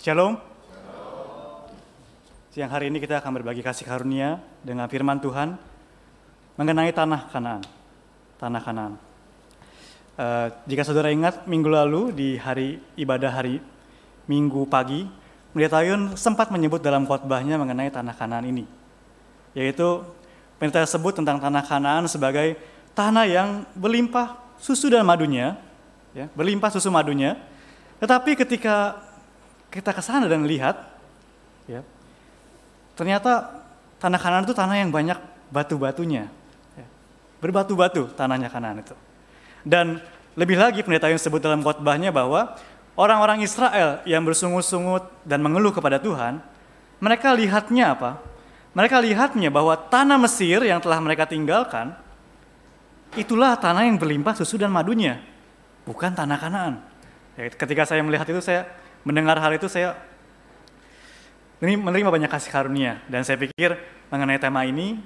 Shalom. Siang hari ini kita akan berbagi kasih karunia dengan firman Tuhan mengenai tanah Kanaan. Tanah Kanaan. Uh, jika saudara ingat minggu lalu di hari ibadah hari Minggu pagi, Pendeta Yun sempat menyebut dalam khotbahnya mengenai tanah Kanaan ini. Yaitu pendeta sebut tentang tanah Kanaan sebagai tanah yang berlimpah susu dan madunya, ya, berlimpah susu madunya. Tetapi ketika kita ke sana dan lihat, ya, ternyata tanah kanan itu tanah yang banyak batu-batunya. Ya. Berbatu-batu tanahnya kanan itu. Dan lebih lagi pendeta yang sebut dalam khotbahnya bahwa orang-orang Israel yang bersungut-sungut dan mengeluh kepada Tuhan, mereka lihatnya apa? Mereka lihatnya bahwa tanah Mesir yang telah mereka tinggalkan, itulah tanah yang berlimpah susu dan madunya, bukan tanah Kanaan. Ya, ketika saya melihat itu, saya mendengar hal itu saya menerima banyak kasih karunia dan saya pikir mengenai tema ini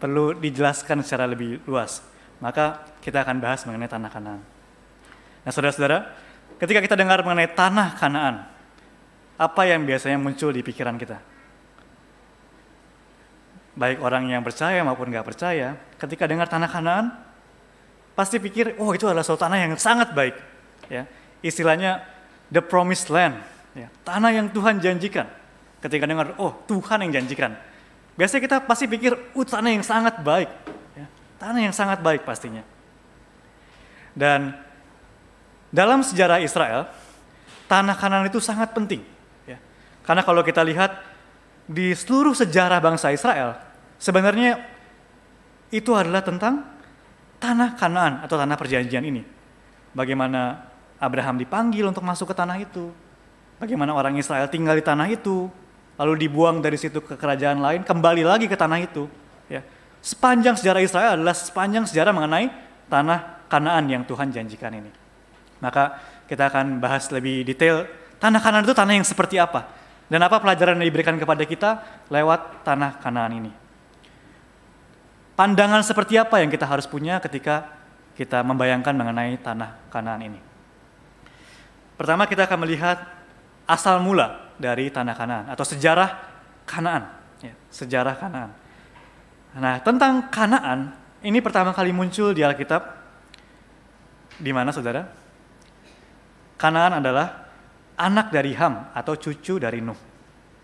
perlu dijelaskan secara lebih luas. Maka kita akan bahas mengenai tanah Kanaan. Nah, saudara-saudara, ketika kita dengar mengenai tanah Kanaan, apa yang biasanya muncul di pikiran kita? Baik orang yang percaya maupun nggak percaya, ketika dengar tanah Kanaan, pasti pikir, oh itu adalah suatu tanah yang sangat baik. Ya, istilahnya the promised land, ya, tanah yang Tuhan janjikan. Ketika dengar, oh Tuhan yang janjikan. Biasanya kita pasti pikir, uh tanah yang sangat baik. Ya, tanah yang sangat baik pastinya. Dan dalam sejarah Israel, tanah kanan itu sangat penting. Ya. Karena kalau kita lihat di seluruh sejarah bangsa Israel, sebenarnya itu adalah tentang tanah Kanaan atau tanah perjanjian ini. Bagaimana Abraham dipanggil untuk masuk ke tanah itu. Bagaimana orang Israel tinggal di tanah itu, lalu dibuang dari situ ke kerajaan lain, kembali lagi ke tanah itu. Ya. Sepanjang sejarah Israel adalah sepanjang sejarah mengenai tanah Kanaan yang Tuhan janjikan ini. Maka kita akan bahas lebih detail tanah Kanaan itu tanah yang seperti apa dan apa pelajaran yang diberikan kepada kita lewat tanah Kanaan ini. Pandangan seperti apa yang kita harus punya ketika kita membayangkan mengenai tanah Kanaan ini. Pertama kita akan melihat asal mula dari tanah Kanaan atau sejarah Kanaan, ya, sejarah Kanaan. Nah, tentang Kanaan ini pertama kali muncul di Alkitab di mana Saudara? Kanaan adalah anak dari Ham atau cucu dari Nuh.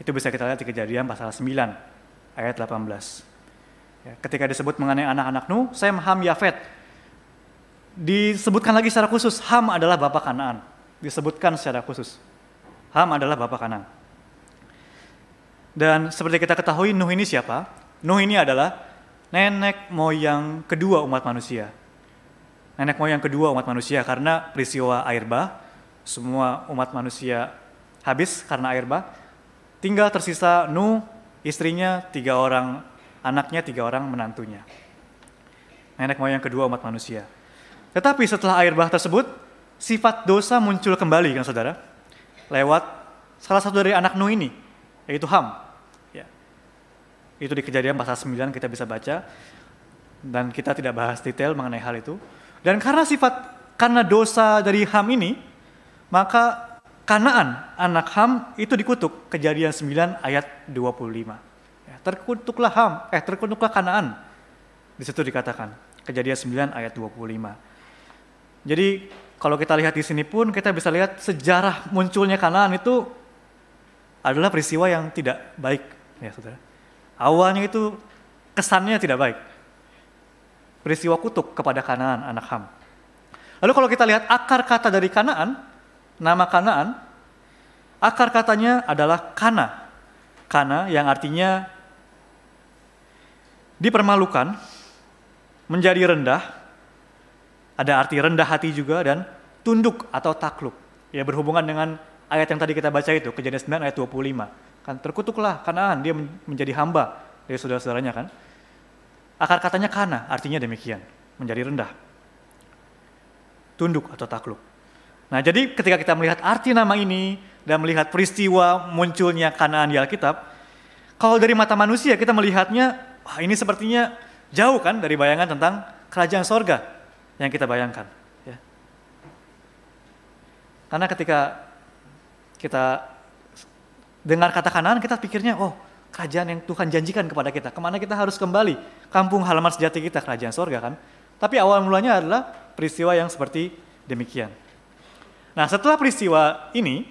Itu bisa kita lihat di Kejadian pasal 9 ayat 18. Ya, ketika disebut mengenai anak-anak Nuh, Sem, Ham, Yafet. Disebutkan lagi secara khusus, Ham adalah bapak Kanaan disebutkan secara khusus. Ham adalah bapak kanan. Dan seperti kita ketahui Nuh ini siapa? Nuh ini adalah nenek moyang kedua umat manusia. Nenek moyang kedua umat manusia karena peristiwa air bah, semua umat manusia habis karena air bah. Tinggal tersisa Nuh, istrinya, tiga orang anaknya, tiga orang menantunya. Nenek moyang kedua umat manusia. Tetapi setelah air bah tersebut, sifat dosa muncul kembali kan saudara? Lewat salah satu dari anak Nuh ini yaitu Ham. Ya. itu di kejadian pasal 9 kita bisa baca dan kita tidak bahas detail mengenai hal itu. Dan karena sifat karena dosa dari Ham ini maka Kanaan anak Ham itu dikutuk kejadian 9 ayat 25 ya, terkutuklah Ham eh terkutuklah Kanaan. Di situ dikatakan kejadian 9 ayat 25 jadi kalau kita lihat di sini pun kita bisa lihat sejarah munculnya Kanaan itu adalah peristiwa yang tidak baik, ya saudara. Awalnya itu kesannya tidak baik. Peristiwa kutuk kepada Kanaan, anak Ham. Lalu kalau kita lihat akar kata dari Kanaan, nama Kanaan, akar katanya adalah Kana. Kana yang artinya dipermalukan, menjadi rendah, ada arti rendah hati juga dan tunduk atau takluk. Ya berhubungan dengan ayat yang tadi kita baca itu, kejadian 9 ayat 25. Kan terkutuklah Kanaan, dia menjadi hamba dari saudara-saudaranya kan. Akar katanya kana, artinya demikian, menjadi rendah. Tunduk atau takluk. Nah jadi ketika kita melihat arti nama ini dan melihat peristiwa munculnya Kanaan di Alkitab, kalau dari mata manusia kita melihatnya, wah ini sepertinya jauh kan dari bayangan tentang kerajaan sorga yang kita bayangkan. Ya. Karena ketika kita dengar kata Kanaan kita pikirnya, oh kerajaan yang Tuhan janjikan kepada kita. Ke mana kita harus kembali? Kampung halaman sejati kita, kerajaan sorga kan. Tapi awal mulanya adalah peristiwa yang seperti demikian. Nah setelah peristiwa ini,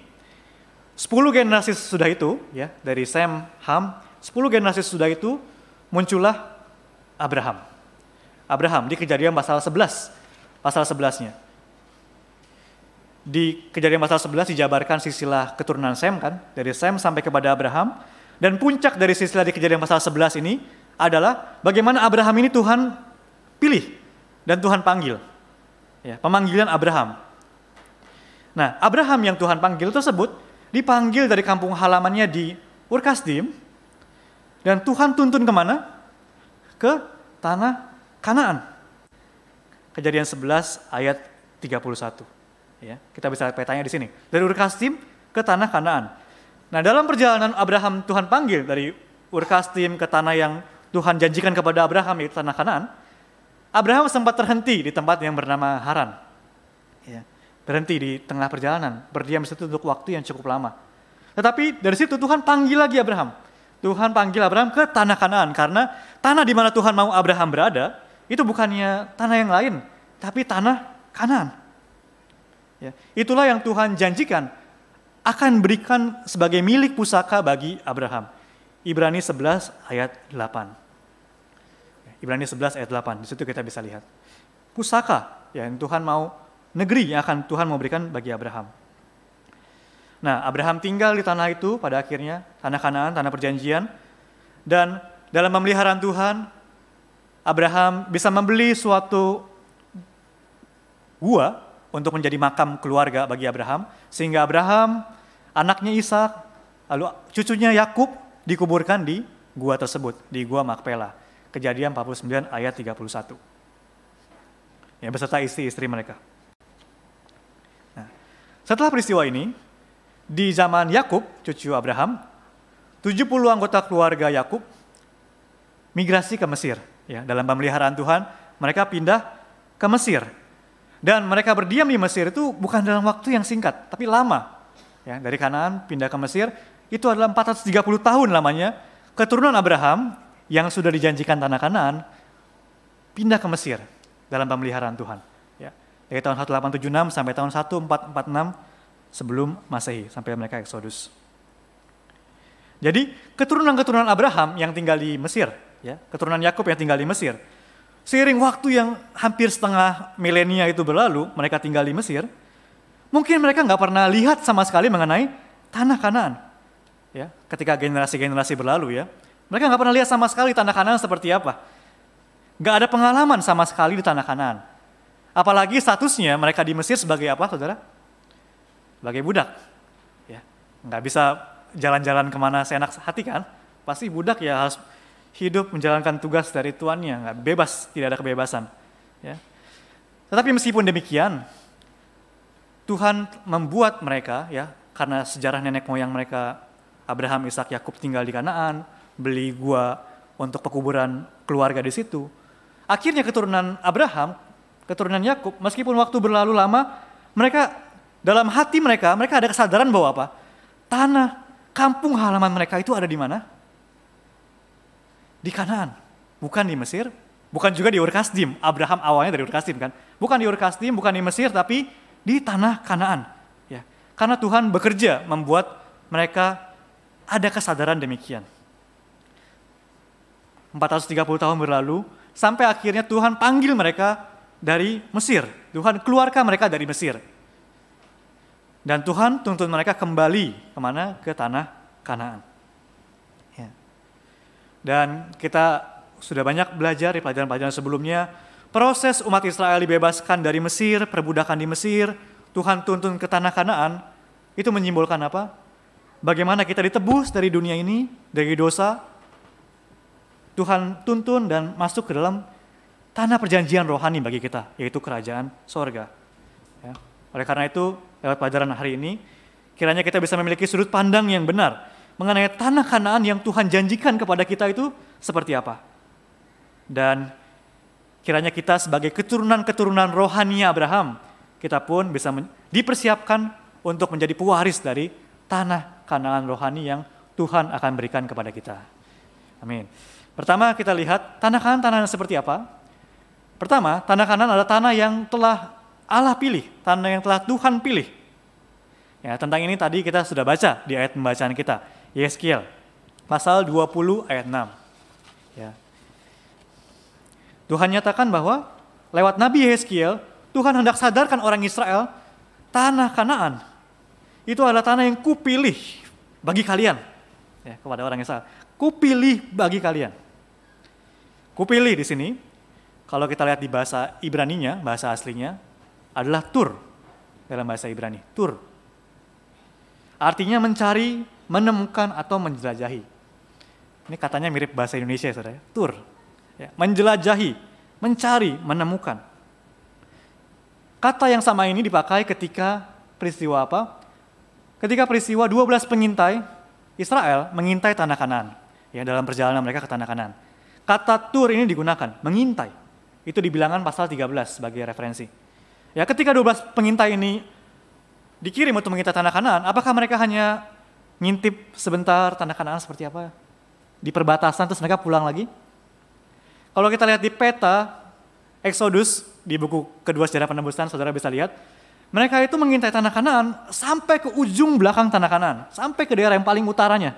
10 generasi sudah itu, ya dari Sem, Ham, 10 generasi sudah itu muncullah Abraham. Abraham di kejadian pasal 11, pasal 11-nya. Di kejadian pasal 11 dijabarkan silsilah keturunan Sem kan, dari Sem sampai kepada Abraham, dan puncak dari silsilah di kejadian pasal 11 ini adalah bagaimana Abraham ini Tuhan pilih dan Tuhan panggil. Ya, pemanggilan Abraham. Nah, Abraham yang Tuhan panggil tersebut dipanggil dari kampung halamannya di Urkasdim dan Tuhan tuntun ke mana? Ke tanah Kanaan. Kejadian 11 ayat 31. Ya, kita bisa petanya di sini. Dari Urkasdim ke tanah Kanaan. Nah dalam perjalanan Abraham Tuhan panggil dari Urkastim ke tanah yang Tuhan janjikan kepada Abraham yaitu tanah Kanaan, Abraham sempat terhenti di tempat yang bernama Haran. Ya, berhenti di tengah perjalanan, berdiam di situ untuk waktu yang cukup lama. Tetapi dari situ Tuhan panggil lagi Abraham. Tuhan panggil Abraham ke tanah Kanaan karena tanah di mana Tuhan mau Abraham berada itu bukannya tanah yang lain, tapi tanah Kanaan. Ya, itulah yang Tuhan janjikan akan berikan sebagai milik pusaka bagi Abraham. Ibrani 11 ayat 8. Ibrani 11 ayat 8, di situ kita bisa lihat. Pusaka yang Tuhan mau, negeri yang akan Tuhan mau berikan bagi Abraham. Nah, Abraham tinggal di tanah itu pada akhirnya, tanah Kanaan, tanah perjanjian. Dan dalam pemeliharaan Tuhan, Abraham bisa membeli suatu gua untuk menjadi makam keluarga bagi Abraham, sehingga Abraham, anaknya Ishak, lalu cucunya Yakub dikuburkan di gua tersebut, di gua Makpela. Kejadian 49 ayat 31. Ya, beserta istri-istri mereka. Nah, setelah peristiwa ini, di zaman Yakub, cucu Abraham, 70 anggota keluarga Yakub migrasi ke Mesir. Ya, dalam pemeliharaan Tuhan, mereka pindah ke Mesir dan mereka berdiam di Mesir itu bukan dalam waktu yang singkat, tapi lama. Ya, dari Kanaan pindah ke Mesir, itu adalah 430 tahun lamanya. Keturunan Abraham yang sudah dijanjikan tanah Kanaan pindah ke Mesir dalam pemeliharaan Tuhan. Ya, dari tahun 1876 sampai tahun 1446 sebelum Masehi, sampai mereka Exodus. Jadi keturunan-keturunan Abraham yang tinggal di Mesir, ya, keturunan Yakub yang tinggal di Mesir, Seiring waktu yang hampir setengah milenia itu berlalu, mereka tinggal di Mesir, mungkin mereka nggak pernah lihat sama sekali mengenai tanah Kanaan. Ya, ketika generasi-generasi berlalu ya, mereka nggak pernah lihat sama sekali tanah Kanaan seperti apa. Nggak ada pengalaman sama sekali di tanah Kanaan. Apalagi statusnya mereka di Mesir sebagai apa, saudara? Sebagai budak. Ya, nggak bisa jalan-jalan ke mana seenak hati kan? Pasti budak ya harus hidup menjalankan tugas dari tuannya, nggak bebas, tidak ada kebebasan. Ya. Tetapi meskipun demikian, Tuhan membuat mereka, ya, karena sejarah nenek moyang mereka Abraham, Ishak, Yakub tinggal di Kanaan, beli gua untuk pekuburan keluarga di situ. Akhirnya keturunan Abraham, keturunan Yakub, meskipun waktu berlalu lama, mereka dalam hati mereka, mereka ada kesadaran bahwa apa? Tanah, kampung halaman mereka itu ada di mana? Di Kanaan, bukan di Mesir, bukan juga di Urkasdim. Abraham awalnya dari Urkasdim kan, bukan di Urkasdim, bukan di Mesir, tapi di tanah Kanaan. Ya, karena Tuhan bekerja membuat mereka ada kesadaran demikian. 430 tahun berlalu, sampai akhirnya Tuhan panggil mereka dari Mesir. Tuhan keluarkan mereka dari Mesir. Dan Tuhan tuntun mereka kembali ke mana? Ke tanah Kanaan. Dan kita sudah banyak belajar di pelajaran-pelajaran sebelumnya, proses umat Israel dibebaskan dari Mesir, perbudakan di Mesir, Tuhan tuntun ke tanah Kanaan, itu menyimbolkan apa? Bagaimana kita ditebus dari dunia ini, dari dosa, Tuhan tuntun dan masuk ke dalam tanah perjanjian rohani bagi kita, yaitu kerajaan sorga. Ya. Oleh karena itu, lewat pelajaran hari ini, kiranya kita bisa memiliki sudut pandang yang benar mengenai tanah Kanaan yang Tuhan janjikan kepada kita itu seperti apa. Dan kiranya kita sebagai keturunan-keturunan rohani Abraham, kita pun bisa dipersiapkan untuk menjadi pewaris dari tanah Kanaan rohani yang Tuhan akan berikan kepada kita. Amin. Pertama kita lihat tanah Kanaan tanah seperti apa? Pertama, tanah Kanaan adalah tanah yang telah Allah pilih, tanah yang telah Tuhan pilih. Ya, tentang ini tadi kita sudah baca di ayat pembacaan kita, Yeskiel pasal 20 ayat 6. Ya. Tuhan nyatakan bahwa lewat Nabi Yeskiel, Tuhan hendak sadarkan orang Israel, tanah Kanaan itu adalah tanah yang kupilih bagi kalian. Ya, kepada orang Israel. Kupilih bagi kalian. Kupilih di sini, kalau kita lihat di bahasa Ibraninya, bahasa aslinya, adalah tur dalam bahasa Ibrani. Tur. Artinya mencari, menemukan, atau menjelajahi. Ini katanya mirip bahasa Indonesia, saudara. Tur. Ya, menjelajahi, mencari, menemukan. Kata yang sama ini dipakai ketika peristiwa apa? Ketika peristiwa 12 pengintai Israel mengintai tanah kanan ya dalam perjalanan mereka ke tanah kanan. Kata tur ini digunakan, mengintai. Itu dibilangan pasal 13 sebagai referensi. Ya, ketika 12 pengintai ini dikirim untuk mengintai tanah kanan, apakah mereka hanya ngintip sebentar tanah kanan seperti apa? Di perbatasan terus mereka pulang lagi? Kalau kita lihat di peta Exodus di buku kedua sejarah penebusan, saudara bisa lihat, mereka itu mengintai tanah kanan sampai ke ujung belakang tanah kanan, sampai ke daerah yang paling utaranya.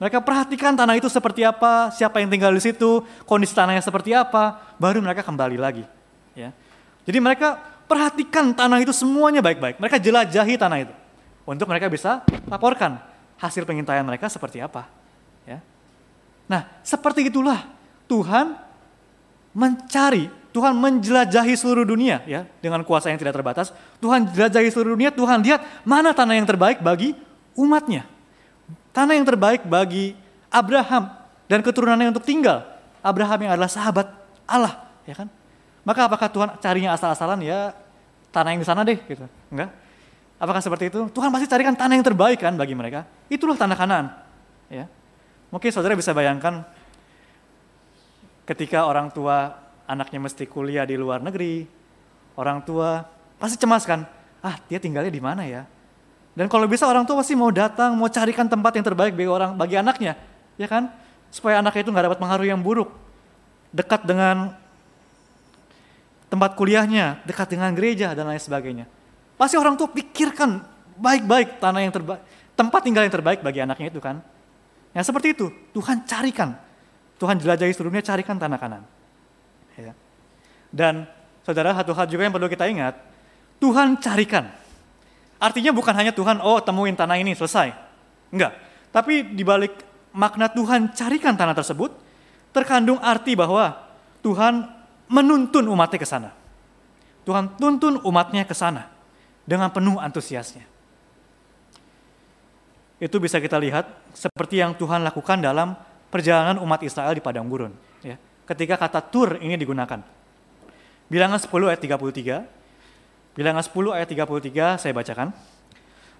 Mereka perhatikan tanah itu seperti apa, siapa yang tinggal di situ, kondisi tanahnya seperti apa, baru mereka kembali lagi. Ya. Jadi mereka perhatikan tanah itu semuanya baik-baik. Mereka jelajahi tanah itu untuk mereka bisa laporkan hasil pengintaian mereka seperti apa. Ya. Nah, seperti itulah Tuhan mencari Tuhan menjelajahi seluruh dunia ya dengan kuasa yang tidak terbatas. Tuhan jelajahi seluruh dunia, Tuhan lihat mana tanah yang terbaik bagi umatnya. Tanah yang terbaik bagi Abraham dan keturunannya untuk tinggal. Abraham yang adalah sahabat Allah, ya kan? Maka apakah Tuhan carinya asal-asalan ya tanah yang di sana deh gitu. Enggak. Apakah seperti itu? Tuhan pasti carikan tanah yang terbaik kan bagi mereka. Itulah tanah kanan. Ya. Mungkin saudara bisa bayangkan ketika orang tua anaknya mesti kuliah di luar negeri, orang tua pasti cemas kan, ah dia tinggalnya di mana ya? Dan kalau bisa orang tua pasti mau datang, mau carikan tempat yang terbaik bagi orang, bagi anaknya, ya kan? Supaya anaknya itu nggak dapat pengaruh yang buruk, dekat dengan tempat kuliahnya, dekat dengan gereja dan lain sebagainya. Pasti orang tua pikirkan baik-baik tanah yang terbaik, tempat tinggal yang terbaik bagi anaknya itu kan. Yang seperti itu, Tuhan carikan. Tuhan jelajahi seluruhnya carikan tanah kanan. Ya. Dan saudara, satu hal juga yang perlu kita ingat, Tuhan carikan. Artinya bukan hanya Tuhan, oh temuin tanah ini, selesai. Enggak. Tapi dibalik makna Tuhan carikan tanah tersebut, terkandung arti bahwa Tuhan menuntun umatnya ke sana. Tuhan tuntun umatnya ke sana dengan penuh antusiasnya. Itu bisa kita lihat seperti yang Tuhan lakukan dalam perjalanan umat Israel di padang gurun. Ya ketika kata tur ini digunakan. Bilangan 10 ayat 33. Bilangan 10 ayat 33 saya bacakan.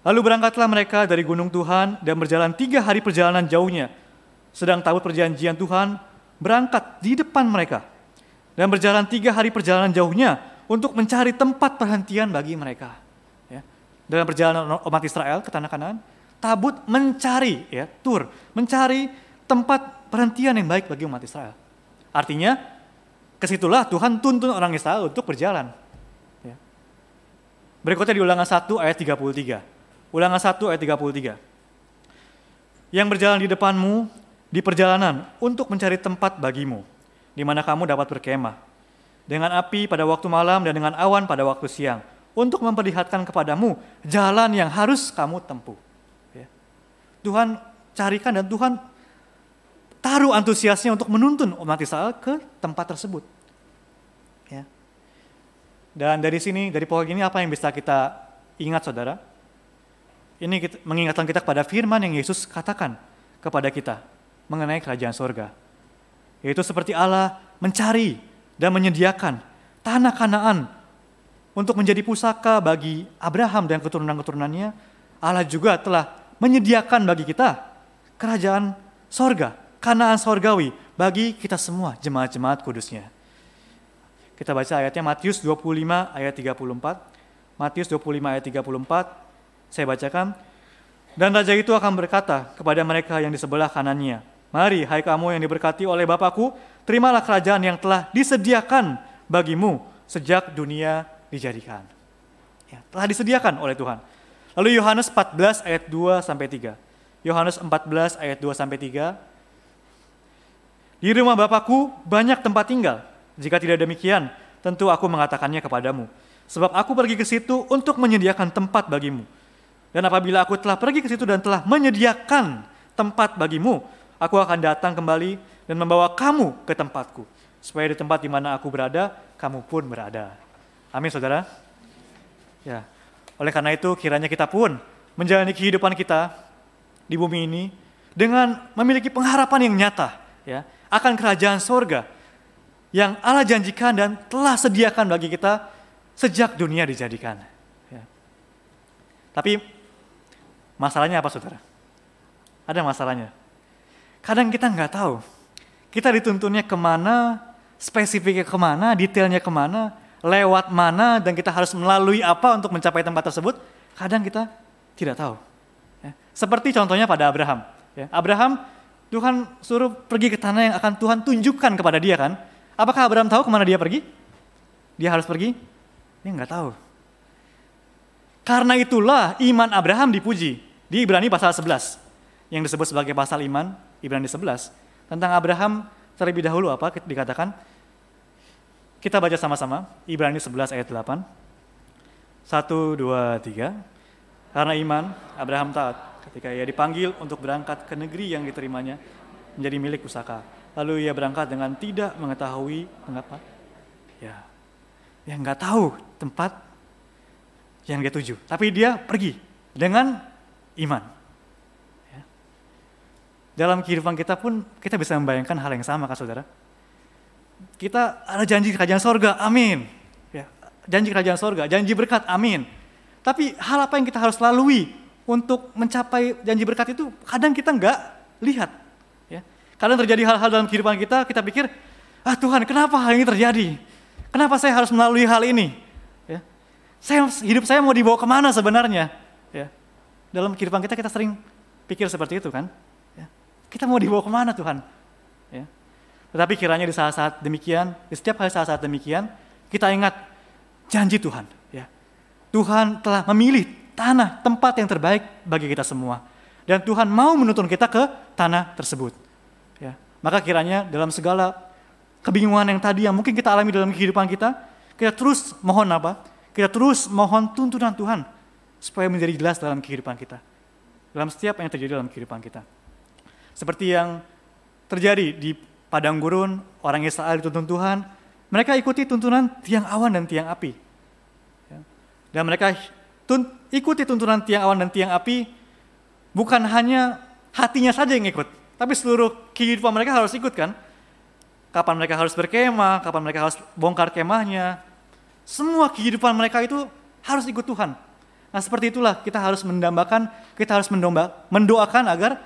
Lalu berangkatlah mereka dari gunung Tuhan dan berjalan tiga hari perjalanan jauhnya. Sedang tabut perjanjian Tuhan berangkat di depan mereka. Dan berjalan tiga hari perjalanan jauhnya untuk mencari tempat perhentian bagi mereka. Dalam perjalanan umat Israel ke tanah kanan, tabut mencari, ya, tur, mencari tempat perhentian yang baik bagi umat Israel. Artinya, ke situlah Tuhan tuntun orang Israel untuk berjalan. Ya. Berikutnya di ulangan 1 ayat 33. Ulangan 1 ayat 33. Yang berjalan di depanmu di perjalanan untuk mencari tempat bagimu, di mana kamu dapat berkemah. Dengan api pada waktu malam dan dengan awan pada waktu siang, untuk memperlihatkan kepadamu jalan yang harus kamu tempuh. Ya. Tuhan carikan dan Tuhan taruh antusiasnya untuk menuntun umat Israel ke tempat tersebut. Ya. Dan dari sini, dari pokok ini apa yang bisa kita ingat saudara? Ini mengingatkan kita kepada firman yang Yesus katakan kepada kita mengenai kerajaan sorga. Yaitu seperti Allah mencari dan menyediakan tanah kanaan untuk menjadi pusaka bagi Abraham dan keturunan-keturunannya, Allah juga telah menyediakan bagi kita kerajaan sorga kanaan sorgawi bagi kita semua jemaat-jemaat kudusnya. Kita baca ayatnya Matius 25 ayat 34. Matius 25 ayat 34, saya bacakan. Dan raja itu akan berkata kepada mereka yang di sebelah kanannya, Mari, hai kamu yang diberkati oleh Bapakku, terimalah kerajaan yang telah disediakan bagimu sejak dunia dijadikan. Ya, telah disediakan oleh Tuhan. Lalu Yohanes 14 ayat 2 sampai 3. Yohanes 14 ayat 2 sampai 3. Di rumah Bapakku banyak tempat tinggal. Jika tidak demikian, tentu aku mengatakannya kepadamu. Sebab aku pergi ke situ untuk menyediakan tempat bagimu. Dan apabila aku telah pergi ke situ dan telah menyediakan tempat bagimu, aku akan datang kembali dan membawa kamu ke tempatku. Supaya di tempat di mana aku berada, kamu pun berada. Amin saudara. Ya. Oleh karena itu kiranya kita pun menjalani kehidupan kita di bumi ini dengan memiliki pengharapan yang nyata ya akan kerajaan sorga yang Allah janjikan dan telah sediakan bagi kita sejak dunia dijadikan. Ya. Tapi masalahnya apa saudara? Ada masalahnya. Kadang kita nggak tahu. Kita dituntunnya ke mana, spesifiknya ke mana, detailnya ke mana, lewat mana, dan kita harus melalui apa untuk mencapai tempat tersebut. Kadang kita tidak tahu. Ya. Seperti contohnya pada Abraham. Ya. Abraham, Tuhan suruh pergi ke tanah yang akan Tuhan tunjukkan kepada dia kan. Apakah Abraham tahu ke mana dia pergi? Dia harus pergi? Dia nggak tahu. Karena itulah iman Abraham dipuji di Ibrani pasal 11 yang disebut sebagai pasal iman Ibrani 11 tentang Abraham terlebih dahulu apa dikatakan kita baca sama-sama Ibrani 11 ayat 8 1 2 3 karena iman Abraham taat ketika ia dipanggil untuk berangkat ke negeri yang diterimanya menjadi milik pusaka lalu ia berangkat dengan tidak mengetahui mengapa ya yang nggak tahu tempat yang dia tuju. Tapi dia pergi dengan iman. Ya. Dalam kehidupan kita pun kita bisa membayangkan hal yang sama kan saudara. Kita ada janji kerajaan sorga, amin. Ya. Janji kerajaan sorga, janji berkat, amin. Tapi hal apa yang kita harus lalui untuk mencapai janji berkat itu kadang kita nggak lihat. Ya. Kadang terjadi hal-hal dalam kehidupan kita, kita pikir, ah Tuhan kenapa hal ini terjadi? Kenapa saya harus melalui hal ini? Ya. Saya, hidup saya mau dibawa ke mana sebenarnya? Ya. Dalam kehidupan kita kita sering pikir seperti itu kan? Ya. Kita mau dibawa ke mana Tuhan? Tetapi kiranya di saat-saat demikian, di setiap hari saat-saat demikian, kita ingat janji Tuhan. Ya. Tuhan telah memilih tanah, tempat yang terbaik bagi kita semua. Dan Tuhan mau menuntun kita ke tanah tersebut. Ya. Maka kiranya dalam segala kebingungan yang tadi yang mungkin kita alami dalam kehidupan kita, kita terus mohon apa? Kita terus mohon tuntunan Tuhan supaya menjadi jelas dalam kehidupan kita. Dalam setiap yang terjadi dalam kehidupan kita. Seperti yang terjadi di padang gurun, orang Israel dituntun Tuhan, mereka ikuti tuntunan tiang awan dan tiang api. Ya. Dan mereka tun ikuti tuntunan tiang awan dan tiang api, bukan hanya hatinya saja yang ikut, tapi seluruh kehidupan mereka harus ikut kan kapan mereka harus berkemah, kapan mereka harus bongkar kemahnya. Semua kehidupan mereka itu harus ikut Tuhan. Nah seperti itulah kita harus mendambakan, kita harus mendomba, mendoakan agar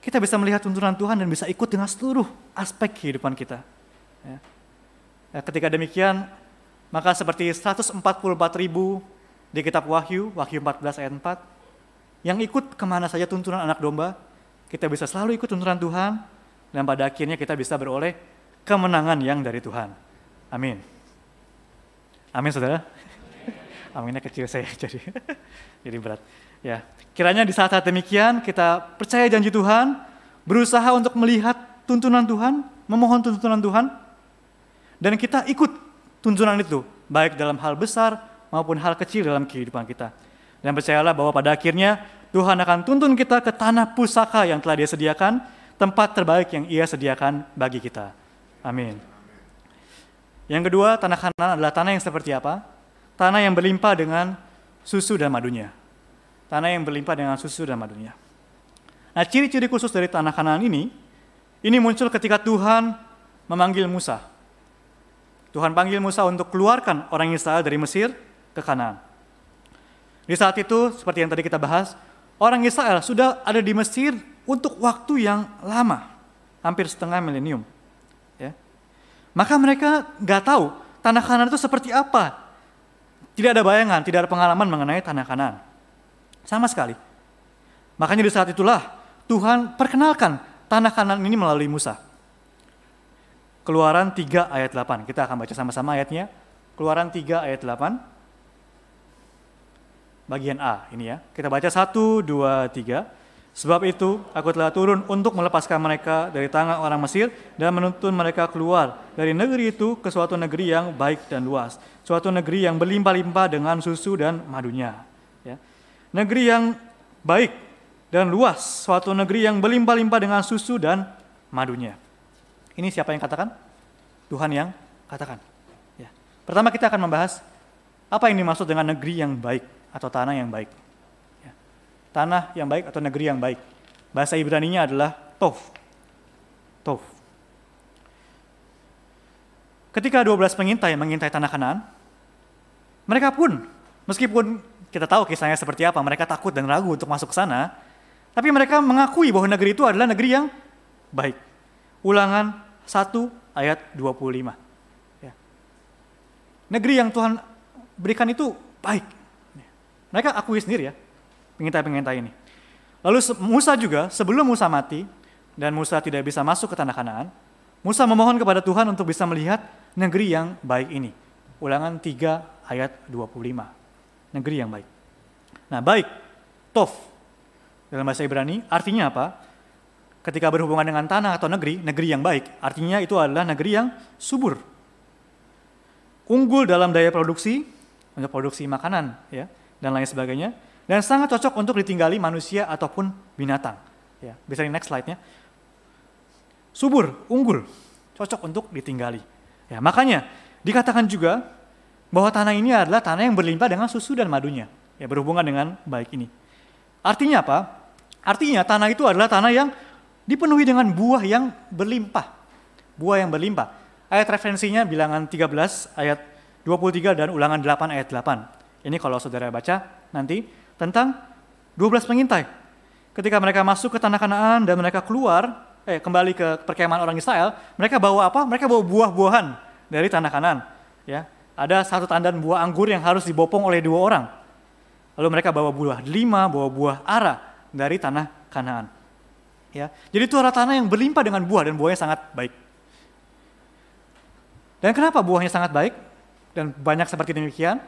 kita bisa melihat tuntunan Tuhan dan bisa ikut dengan seluruh aspek kehidupan kita. Ya. Ya, ketika demikian, maka seperti 144 ribu di kitab Wahyu, Wahyu 14 ayat 4, yang ikut ke mana saja tuntunan anak domba, kita bisa selalu ikut tuntunan Tuhan, dan pada akhirnya kita bisa beroleh kemenangan yang dari Tuhan. Amin. Amin saudara. Aminnya kecil saya jadi jadi berat. Ya, kiranya di saat-saat demikian kita percaya janji Tuhan, berusaha untuk melihat tuntunan Tuhan, memohon tuntunan Tuhan, dan kita ikut tuntunan itu, baik dalam hal besar maupun hal kecil dalam kehidupan kita. Dan percayalah bahwa pada akhirnya Tuhan akan tuntun kita ke tanah pusaka yang telah dia sediakan, tempat terbaik yang ia sediakan bagi kita. Amin. Yang kedua, tanah kanan adalah tanah yang seperti apa? Tanah yang berlimpah dengan susu dan madunya. Tanah yang berlimpah dengan susu dan madunya. Nah, ciri-ciri khusus dari tanah kanan ini, ini muncul ketika Tuhan memanggil Musa. Tuhan panggil Musa untuk keluarkan orang Israel dari Mesir ke Kanaan. Di saat itu, seperti yang tadi kita bahas, orang Israel sudah ada di Mesir untuk waktu yang lama, hampir setengah milenium. Maka mereka nggak tahu tanah kanan itu seperti apa. Tidak ada bayangan, tidak ada pengalaman mengenai tanah kanan. Sama sekali. Makanya di saat itulah Tuhan perkenalkan tanah kanan ini melalui Musa. Keluaran 3 ayat 8. Kita akan baca sama-sama ayatnya. Keluaran 3 ayat 8. Bagian A ini ya. Kita baca 1, 2, 3. Sebab itu aku telah turun untuk melepaskan mereka dari tangan orang Mesir dan menuntun mereka keluar dari negeri itu ke suatu negeri yang baik dan luas. Suatu negeri yang berlimpah-limpah dengan susu dan madunya. Ya. Negeri yang baik dan luas. Suatu negeri yang berlimpah-limpah dengan susu dan madunya. Ini siapa yang katakan? Tuhan yang katakan. Ya. Pertama kita akan membahas apa yang dimaksud dengan negeri yang baik atau tanah yang baik tanah yang baik atau negeri yang baik. Bahasa Ibrani-nya adalah Tov. Tov. Ketika 12 pengintai mengintai tanah kanan, mereka pun, meskipun kita tahu kisahnya seperti apa, mereka takut dan ragu untuk masuk ke sana, tapi mereka mengakui bahwa negeri itu adalah negeri yang baik. Ulangan 1 ayat 25. Ya. Negeri yang Tuhan berikan itu baik. Mereka akui sendiri ya, pengintai-pengintai ini. Lalu Musa juga, sebelum Musa mati dan Musa tidak bisa masuk ke tanah Kanaan, Musa memohon kepada Tuhan untuk bisa melihat negeri yang baik ini. Ulangan 3 ayat 25. Negeri yang baik. Nah, baik, Tov dalam bahasa Ibrani artinya apa? Ketika berhubungan dengan tanah atau negeri, negeri yang baik, artinya itu adalah negeri yang subur. Unggul dalam daya produksi, untuk produksi makanan, ya, dan lain sebagainya dan sangat cocok untuk ditinggali manusia ataupun binatang. Ya, bisa di next slide-nya. Subur, unggul, cocok untuk ditinggali. Ya, makanya dikatakan juga bahwa tanah ini adalah tanah yang berlimpah dengan susu dan madunya. Ya, berhubungan dengan baik ini. Artinya apa? Artinya tanah itu adalah tanah yang dipenuhi dengan buah yang berlimpah. Buah yang berlimpah. Ayat referensinya bilangan 13 ayat 23 dan ulangan 8 ayat 8. Ini kalau saudara baca nanti tentang 12 pengintai. Ketika mereka masuk ke tanah Kanaan dan mereka keluar, eh kembali ke perkemahan orang Israel, mereka bawa apa? Mereka bawa buah-buahan dari tanah Kanaan. Ya, ada satu tandan buah anggur yang harus dibopong oleh dua orang. Lalu mereka bawa buah lima, bawa buah ara dari tanah Kanaan. Ya, jadi itu adalah tanah yang berlimpah dengan buah dan buahnya sangat baik. Dan kenapa buahnya sangat baik dan banyak seperti demikian?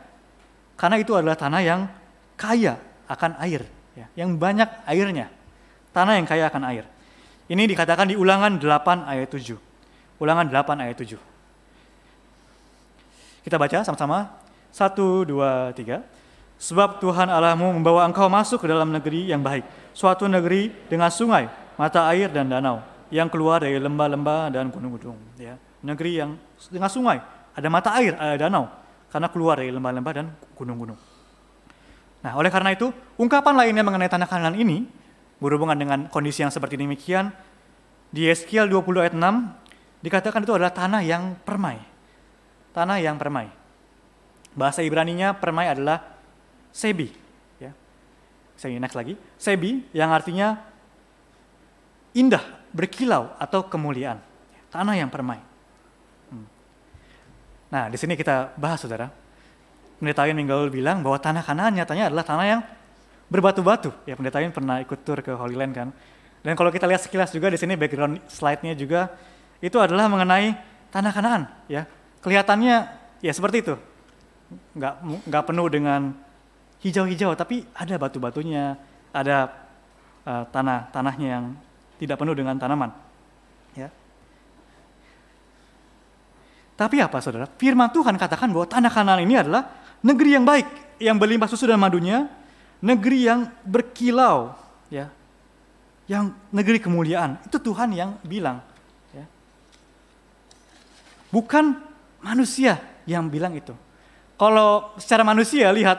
Karena itu adalah tanah yang kaya akan air, ya, yang banyak airnya. Tanah yang kaya akan air. Ini dikatakan di ulangan 8 ayat 7. Ulangan 8 ayat 7. Kita baca sama-sama. Satu, dua, tiga. Sebab Tuhan Allahmu membawa engkau masuk ke dalam negeri yang baik. Suatu negeri dengan sungai, mata air dan danau. Yang keluar dari lembah-lembah dan gunung-gunung. Ya. Negeri yang dengan sungai, ada mata air, ada danau. Karena keluar dari lembah-lembah dan gunung-gunung. Nah, oleh karena itu, ungkapan lainnya mengenai tanah kanan ini berhubungan dengan kondisi yang seperti demikian di Yeskiel 20 ayat 6 dikatakan itu adalah tanah yang permai. Tanah yang permai. Bahasa Ibraninya permai adalah sebi, ya. Saya next lagi. Sebi yang artinya indah, berkilau atau kemuliaan. Tanah yang permai. Hmm. Nah, di sini kita bahas Saudara pendeta Yun minggu lalu bilang bahwa tanah kanan nyatanya adalah tanah yang berbatu-batu. Ya pendeta Yun pernah ikut tur ke Holy Land kan. Dan kalau kita lihat sekilas juga di sini background slide-nya juga itu adalah mengenai tanah kanan ya. Kelihatannya ya seperti itu. Nggak, nggak penuh dengan hijau-hijau tapi ada batu-batunya, ada uh, tanah tanahnya yang tidak penuh dengan tanaman. Ya. Tapi apa saudara? Firman Tuhan katakan bahwa tanah kanan ini adalah negeri yang baik, yang berlimpah susu dan madunya, negeri yang berkilau, ya, yang negeri kemuliaan. Itu Tuhan yang bilang, ya. bukan manusia yang bilang itu. Kalau secara manusia lihat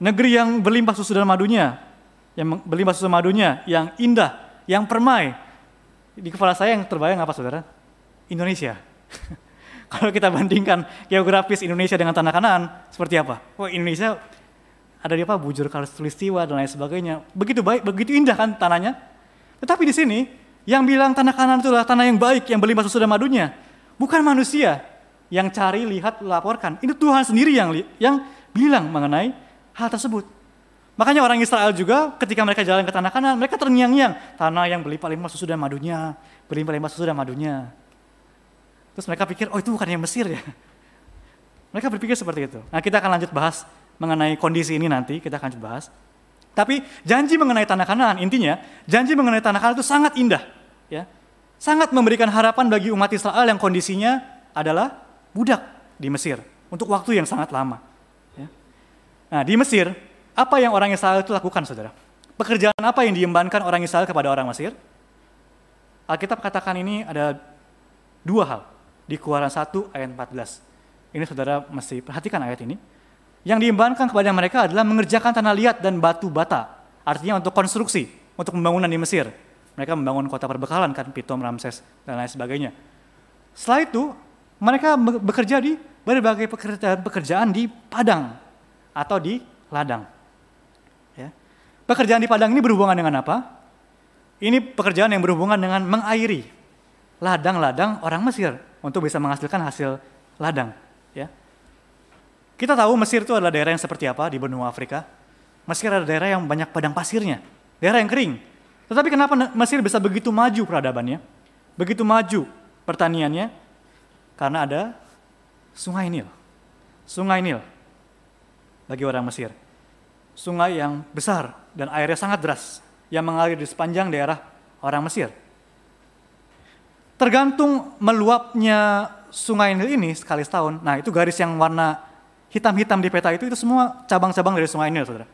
negeri yang berlimpah susu dan madunya, yang berlimpah susu dan madunya, yang indah, yang permai. Di kepala saya yang terbayang apa saudara? Indonesia. Kalau kita bandingkan geografis Indonesia dengan tanah kanan, seperti apa? Wah Indonesia ada di apa? Bujur Katulistiwa dan lain sebagainya. Begitu baik, begitu indah kan tanahnya. Tetapi di sini yang bilang tanah kanan itu adalah tanah yang baik, yang berlimpah susu dan madunya. Bukan manusia yang cari, lihat, laporkan. Ini Tuhan sendiri yang yang bilang mengenai hal tersebut. Makanya orang Israel juga ketika mereka jalan ke tanah kanan, mereka terngiang-ngiang. Tanah yang berlimpah-limpah susu dan madunya, berlimpah-limpah susu dan madunya. Terus mereka pikir, oh itu bukan yang Mesir ya. Mereka berpikir seperti itu. Nah kita akan lanjut bahas mengenai kondisi ini nanti, kita akan lanjut bahas. Tapi janji mengenai tanah kanan, intinya janji mengenai tanah kanan itu sangat indah. ya, Sangat memberikan harapan bagi umat Israel yang kondisinya adalah budak di Mesir untuk waktu yang sangat lama. Ya. Nah di Mesir, apa yang orang Israel itu lakukan, saudara? Pekerjaan apa yang diembankan orang Israel kepada orang Mesir? Alkitab katakan ini ada dua hal di Keluaran 1 ayat 14. Ini saudara mesti perhatikan ayat ini. Yang diembankan kepada mereka adalah mengerjakan tanah liat dan batu bata. Artinya untuk konstruksi, untuk pembangunan di Mesir. Mereka membangun kota perbekalan kan, Pitom, Ramses, dan lain sebagainya. Setelah itu, mereka bekerja di berbagai pekerjaan-pekerjaan di padang atau di ladang. Pekerjaan di padang ini berhubungan dengan apa? Ini pekerjaan yang berhubungan dengan mengairi ladang-ladang orang Mesir untuk bisa menghasilkan hasil ladang. Ya. Kita tahu Mesir itu adalah daerah yang seperti apa di benua Afrika. Mesir adalah daerah yang banyak padang pasirnya, daerah yang kering. Tetapi kenapa Mesir bisa begitu maju peradabannya? Begitu maju pertaniannya? Karena ada sungai Nil. Sungai Nil bagi orang Mesir sungai yang besar dan airnya sangat deras yang mengalir di sepanjang daerah orang Mesir. Tergantung meluapnya sungai Nil ini sekali setahun. Nah, itu garis yang warna hitam-hitam di peta itu itu semua cabang-cabang dari sungai Nil, Saudara.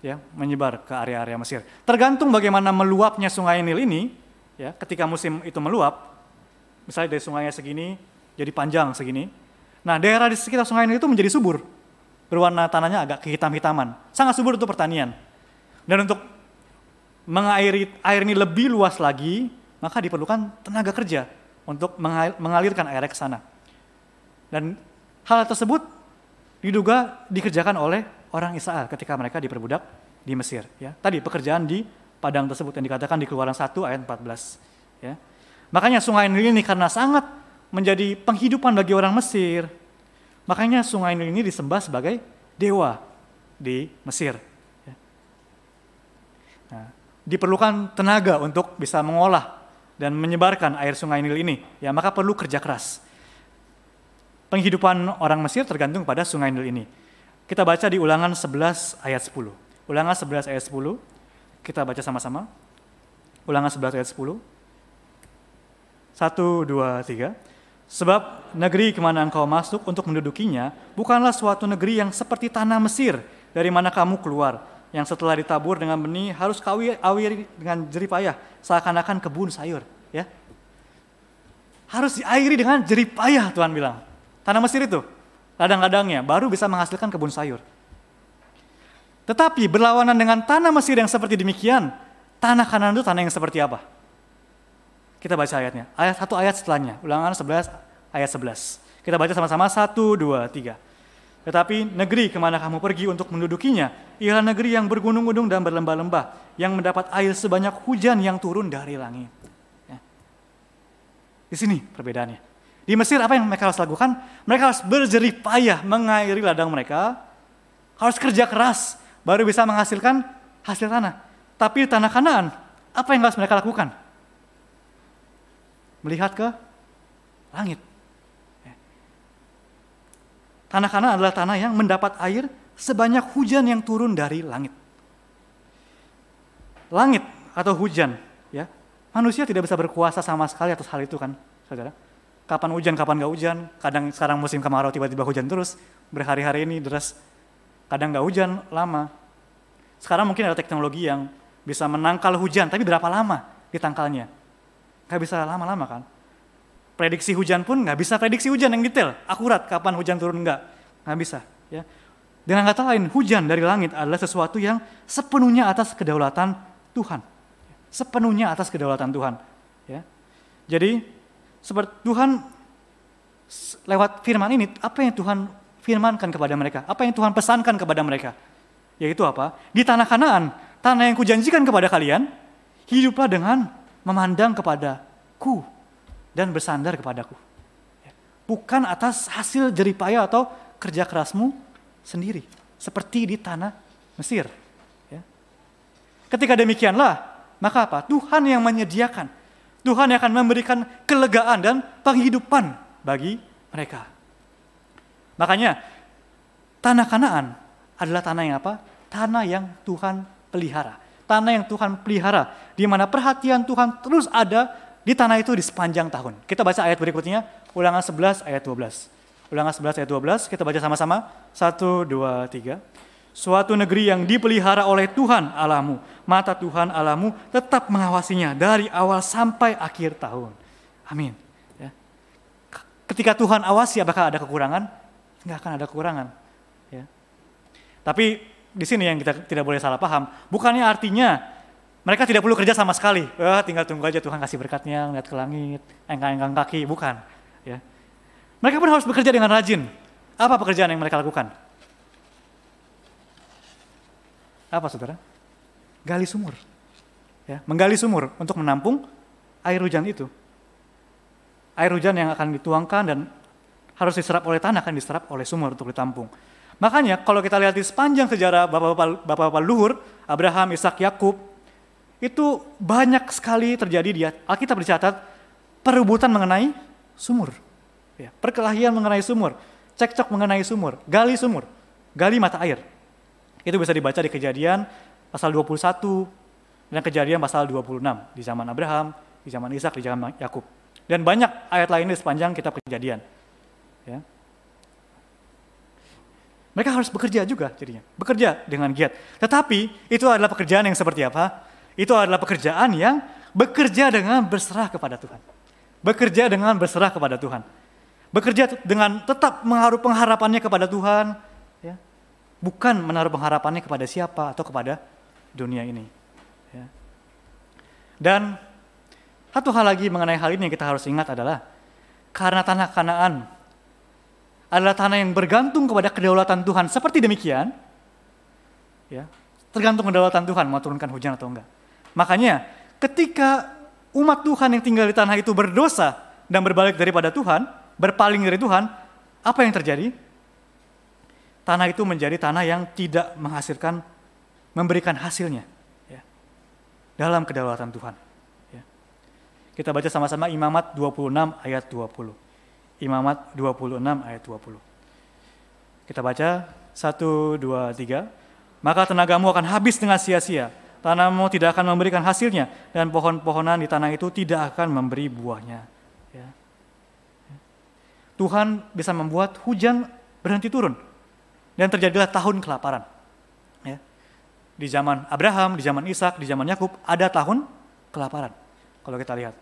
Ya, menyebar ke area-area Mesir. Tergantung bagaimana meluapnya sungai Nil ini, ya, ketika musim itu meluap, misalnya dari sungainya segini jadi panjang segini. Nah, daerah di sekitar sungai Nil itu menjadi subur berwarna tanahnya agak kehitam-hitaman. Sangat subur untuk pertanian. Dan untuk mengairi air ini lebih luas lagi, maka diperlukan tenaga kerja untuk mengalirkan airnya ke sana. Dan hal tersebut diduga dikerjakan oleh orang Israel ketika mereka diperbudak di Mesir. Ya. Tadi pekerjaan di padang tersebut yang dikatakan di Keluaran 1 ayat 14. Ya. Makanya sungai Nil ini karena sangat menjadi penghidupan bagi orang Mesir, Makanya sungai Nil ini disembah sebagai dewa di Mesir. Ya. Nah, diperlukan tenaga untuk bisa mengolah dan menyebarkan air sungai Nil ini. Ya, maka perlu kerja keras. Penghidupan orang Mesir tergantung pada sungai Nil ini. Kita baca di ulangan 11 ayat 10. Ulangan 11 ayat 10. Kita baca sama-sama. Ulangan 11 ayat 10. 1, 2, 3. Sebab negeri ke mana engkau masuk untuk mendudukinya bukanlah suatu negeri yang seperti tanah Mesir dari mana kamu keluar, yang setelah ditabur dengan benih harus kau awiri dengan jeripayah seakan-akan kebun sayur. Ya, harus diairi dengan jeripayah Tuhan bilang. Tanah Mesir itu, ladang-ladangnya baru bisa menghasilkan kebun sayur. Tetapi berlawanan dengan tanah Mesir yang seperti demikian, tanah kanan itu tanah yang seperti apa? Kita baca ayatnya. Ayat satu ayat setelahnya. Ulangan 11 ayat 11. Kita baca sama-sama satu, dua, tiga. Tetapi negeri ke mana kamu pergi untuk mendudukinya, ialah negeri yang bergunung-gunung dan berlembah-lembah, yang mendapat air sebanyak hujan yang turun dari langit. Ya. Di sini perbedaannya. Di Mesir apa yang mereka harus lakukan? Mereka harus berjerih payah mengairi ladang mereka, harus kerja keras, baru bisa menghasilkan hasil tanah. Tapi di tanah kanan, apa yang harus mereka lakukan? Melihat ke langit. Tanah kanan adalah tanah yang mendapat air sebanyak hujan yang turun dari langit. Langit atau hujan, ya, manusia tidak bisa berkuasa sama sekali atas hal itu kan, saudara. Kapan hujan, kapan gak hujan, kadang sekarang musim kemarau tiba-tiba hujan terus, berhari-hari ini deras, kadang gak hujan lama. Sekarang mungkin ada teknologi yang bisa menangkal hujan, tapi berapa lama ditangkalnya? Gak bisa lama-lama kan. Prediksi hujan pun nggak bisa prediksi hujan yang detail, akurat kapan hujan turun nggak, nggak bisa. Ya. Dengan kata lain, hujan dari langit adalah sesuatu yang sepenuhnya atas kedaulatan Tuhan, sepenuhnya atas kedaulatan Tuhan. Ya. Jadi seperti Tuhan lewat firman ini, apa yang Tuhan firmankan kepada mereka? Apa yang Tuhan pesankan kepada mereka? Yaitu apa? Di tanah Kanaan, tanah yang kujanjikan kepada kalian, hiduplah dengan memandang kepadaku dan bersandar kepadaku. Ya. Bukan atas hasil jeripaya atau kerja kerasmu sendiri. Seperti di tanah Mesir. Ketika demikianlah, maka apa? Tuhan yang menyediakan. Tuhan yang akan memberikan kelegaan dan penghidupan bagi mereka. Makanya tanah Kanaan adalah tanah yang apa? Tanah yang Tuhan pelihara. Tanah yang Tuhan pelihara, di mana perhatian Tuhan terus ada di tanah itu di sepanjang tahun. Kita baca ayat berikutnya, ulangan 11 ayat 12. Ulangan 11 ayat 12, kita baca sama-sama. Satu, dua, tiga. Suatu negeri yang dipelihara oleh Tuhan alamu, mata Tuhan alamu tetap mengawasinya dari awal sampai akhir tahun. Amin. Ya. Ketika Tuhan awasi, apakah ada kekurangan? Enggak akan ada kekurangan. Ya. Tapi di sini yang kita tidak boleh salah paham. Bukannya artinya mereka tidak perlu kerja sama sekali. Wah, tinggal tunggu aja Tuhan kasih berkatnya, lihat ke langit, engkang-engkang kaki. Bukan. Ya. Mereka pun harus bekerja dengan rajin. Apa pekerjaan yang mereka lakukan? Apa saudara? Gali sumur. Ya, menggali sumur untuk menampung air hujan itu. Air hujan yang akan dituangkan dan harus diserap oleh tanah akan diserap oleh sumur untuk ditampung. Makanya kalau kita lihat di sepanjang sejarah bapak-bapak luhur, Abraham, Ishak, Yakub, itu banyak sekali terjadi di Alkitab dicatat perebutan mengenai sumur. Ya, perkelahian mengenai sumur, cekcok mengenai sumur, gali sumur, gali mata air. Itu bisa dibaca di kejadian pasal 21 dan kejadian pasal 26 di zaman Abraham, di zaman Ishak, di zaman Yakub. Dan banyak ayat lain di sepanjang kitab kejadian. Ya. Mereka harus bekerja juga jadinya, bekerja dengan giat. Tetapi itu adalah pekerjaan yang seperti apa? Itu adalah pekerjaan yang bekerja dengan berserah kepada Tuhan. Bekerja dengan berserah kepada Tuhan. Bekerja dengan tetap menaruh pengharapannya kepada Tuhan, ya. bukan menaruh pengharapannya kepada siapa atau kepada dunia ini. Ya. Dan satu hal lagi mengenai hal ini yang kita harus ingat adalah karena tanah Kanaan adalah tanah yang bergantung kepada kedaulatan Tuhan. Seperti demikian, ya, tergantung kedaulatan Tuhan mau turunkan hujan atau enggak. Makanya ketika umat Tuhan yang tinggal di tanah itu berdosa dan berbalik daripada Tuhan, berpaling dari Tuhan, apa yang terjadi? Tanah itu menjadi tanah yang tidak menghasilkan, memberikan hasilnya ya, dalam kedaulatan Tuhan. Ya. Kita baca sama-sama Imamat 26 ayat 20. Imamat 26 ayat 20. Kita baca 1, 2, 3. Maka tenagamu akan habis dengan sia-sia. Tanahmu tidak akan memberikan hasilnya dan pohon-pohonan di tanah itu tidak akan memberi buahnya. Ya. Tuhan bisa membuat hujan berhenti turun dan terjadilah tahun kelaparan. Ya. Di zaman Abraham, di zaman Ishak, di zaman Yakub ada tahun kelaparan. Kalau kita lihat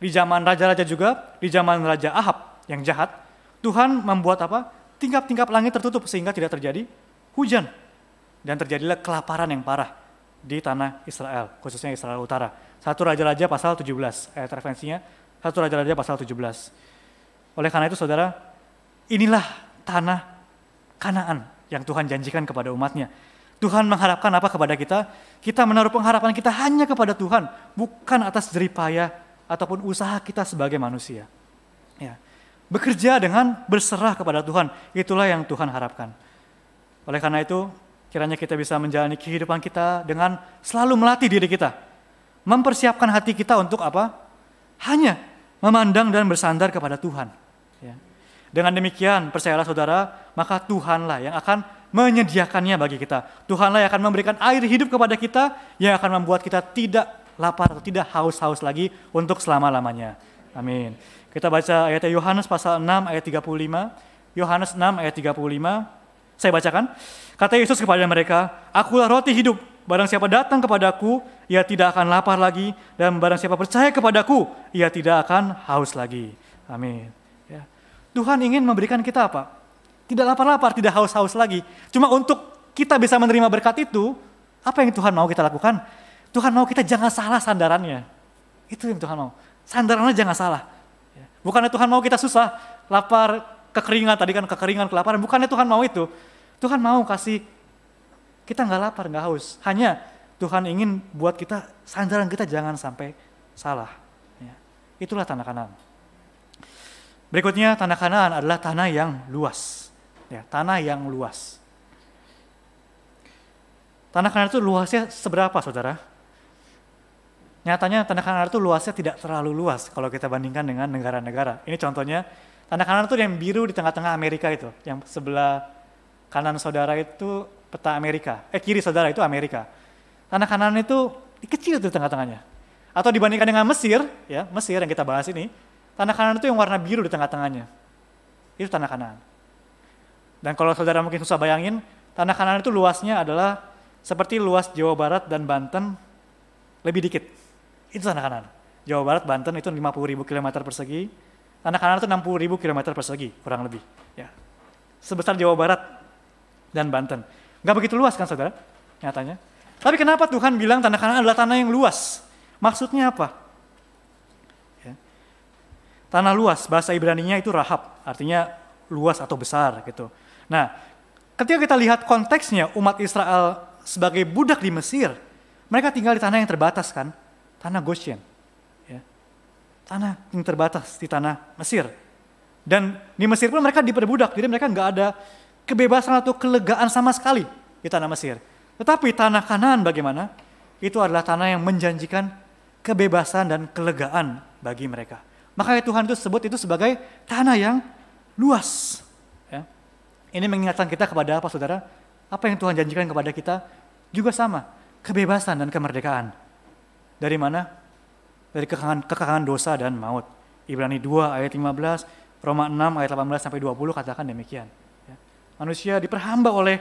di zaman raja-raja juga, di zaman Raja Ahab yang jahat, Tuhan membuat apa? Tingkap-tingkap langit tertutup sehingga tidak terjadi hujan. Dan terjadilah kelaparan yang parah di tanah Israel, khususnya Israel Utara. Satu Raja-Raja pasal 17, ayat referensinya, satu Raja-Raja pasal 17. Oleh karena itu saudara, inilah tanah Kanaan yang Tuhan janjikan kepada umatnya. Tuhan mengharapkan apa kepada kita? Kita menaruh pengharapan kita hanya kepada Tuhan, bukan atas jeripaya ataupun usaha kita sebagai manusia. Ya. Bekerja dengan berserah kepada Tuhan, itulah yang Tuhan harapkan. Oleh karena itu, kiranya kita bisa menjalani kehidupan kita dengan selalu melatih diri kita. Mempersiapkan hati kita untuk apa? Hanya memandang dan bersandar kepada Tuhan. Ya. Dengan demikian, percayalah saudara, maka Tuhanlah yang akan menyediakannya bagi kita. Tuhanlah yang akan memberikan air hidup kepada kita, yang akan membuat kita tidak lapar atau tidak haus-haus lagi untuk selama-lamanya. Amin. Kita baca ayat Yohanes pasal 6 ayat 35. Yohanes 6 ayat 35. Saya bacakan. Kata Yesus kepada mereka, Akulah roti hidup. Barang siapa datang kepadaku, ia tidak akan lapar lagi. Dan barang siapa percaya kepadaku, ia tidak akan haus lagi. Amin. Ya. Tuhan ingin memberikan kita apa? Tidak lapar-lapar, tidak haus-haus lagi. Cuma untuk kita bisa menerima berkat itu, apa yang Tuhan mau kita lakukan? Tuhan mau kita jangan salah sandarannya. Itu yang Tuhan mau. Sandarannya jangan salah. Ya. Bukannya Tuhan mau kita susah, lapar, kekeringan, tadi kan kekeringan, kelaparan. Bukannya Tuhan mau itu. Tuhan mau kasih kita nggak lapar, nggak haus. Hanya Tuhan ingin buat kita, sandaran kita jangan sampai salah. Ya. Itulah tanah kanan. Berikutnya tanah kanan adalah tanah yang luas. Ya, tanah yang luas. Tanah Kanaan itu luasnya seberapa, saudara? Nyatanya tanah Kanaan itu luasnya tidak terlalu luas kalau kita bandingkan dengan negara-negara. Ini contohnya, tanah Kanaan itu yang biru di tengah-tengah Amerika itu, yang sebelah kanan saudara itu peta Amerika, eh kiri saudara itu Amerika. Tanah Kanaan itu kecil di tengah-tengahnya. Atau dibandingkan dengan Mesir, ya Mesir yang kita bahas ini, tanah Kanaan itu yang warna biru di tengah-tengahnya. Itu tanah Kanaan. Dan kalau saudara mungkin susah bayangin, tanah Kanaan itu luasnya adalah seperti luas Jawa Barat dan Banten lebih dikit. Itu tanah kanan. Jawa Barat, Banten itu 50 ribu kilometer persegi. Tanah kanan itu 60 ribu kilometer persegi, kurang lebih. Ya. Sebesar Jawa Barat dan Banten. Gak begitu luas kan saudara, nyatanya. Tapi kenapa Tuhan bilang tanah kanan adalah tanah yang luas? Maksudnya apa? Ya. Tanah luas, bahasa Ibrani-nya itu rahab, artinya luas atau besar gitu. Nah, ketika kita lihat konteksnya umat Israel sebagai budak di Mesir, mereka tinggal di tanah yang terbatas kan, tanah Goshen. Ya. Tanah yang terbatas di tanah Mesir. Dan di Mesir pun mereka diperbudak, jadi mereka nggak ada kebebasan atau kelegaan sama sekali di tanah Mesir. Tetapi tanah Kanaan bagaimana? Itu adalah tanah yang menjanjikan kebebasan dan kelegaan bagi mereka. Makanya Tuhan itu sebut itu sebagai tanah yang luas. Ya. Ini mengingatkan kita kepada apa saudara? Apa yang Tuhan janjikan kepada kita juga sama, kebebasan dan kemerdekaan. Dari mana? Dari kekangan, kekangan dosa dan maut. Ibrani 2 ayat 15, Roma 6 ayat 18 sampai 20 katakan demikian. Ya. Manusia diperhamba oleh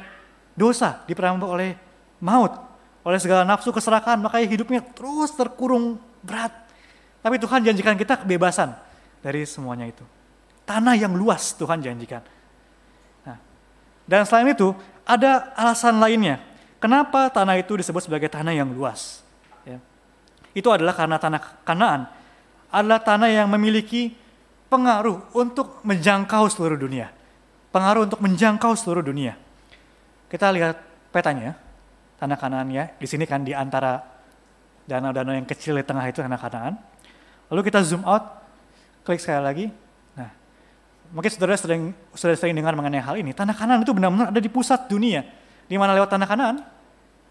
dosa, diperhamba oleh maut, oleh segala nafsu keserakahan, makanya hidupnya terus terkurung berat. Tapi Tuhan janjikan kita kebebasan dari semuanya itu. Tanah yang luas Tuhan janjikan. Nah, dan selain itu, ada alasan lainnya Kenapa tanah itu disebut sebagai tanah yang luas? Ya. Itu adalah karena tanah Kanaan adalah tanah yang memiliki pengaruh untuk menjangkau seluruh dunia. Pengaruh untuk menjangkau seluruh dunia. Kita lihat petanya, tanah Kanaan ya. Di sini kan di antara danau-danau yang kecil di tengah itu tanah Kanaan. Lalu kita zoom out, klik sekali lagi. Nah, mungkin saudara sering sudah sering dengar mengenai hal ini. Tanah Kanaan itu benar-benar ada di pusat dunia di mana lewat tanah kanan?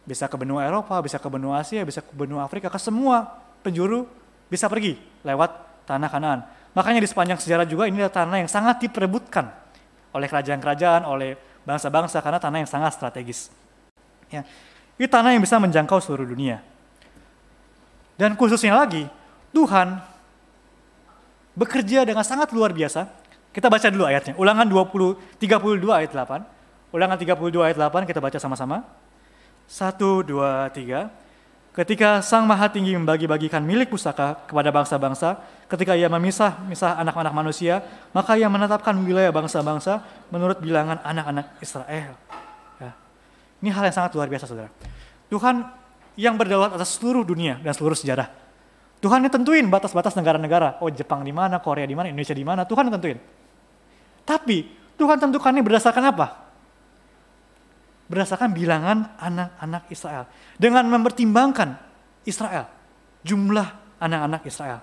Bisa ke benua Eropa, bisa ke benua Asia, bisa ke benua Afrika, ke semua penjuru bisa pergi lewat tanah kanan. Makanya di sepanjang sejarah juga ini adalah tanah yang sangat diperebutkan oleh kerajaan-kerajaan, oleh bangsa-bangsa karena tanah yang sangat strategis. Ya. Ini tanah yang bisa menjangkau seluruh dunia. Dan khususnya lagi, Tuhan bekerja dengan sangat luar biasa. Kita baca dulu ayatnya. Ulangan 20 32 ayat 8. Ulangan 32 ayat 8 kita baca sama-sama. Satu, dua, tiga. Ketika Sang Maha Tinggi membagi-bagikan milik pusaka kepada bangsa-bangsa, ketika ia memisah-misah anak-anak manusia, maka ia menetapkan wilayah bangsa-bangsa menurut bilangan anak-anak Israel. Ya. Ini hal yang sangat luar biasa, saudara. Tuhan yang berdaulat atas seluruh dunia dan seluruh sejarah. Tuhan yang tentuin batas-batas negara-negara. Oh Jepang di mana, Korea di mana, Indonesia di mana. Tuhan tentuin. Tapi Tuhan tentukannya berdasarkan apa? Berdasarkan bilangan anak-anak Israel. Dengan mempertimbangkan Israel, jumlah anak-anak Israel.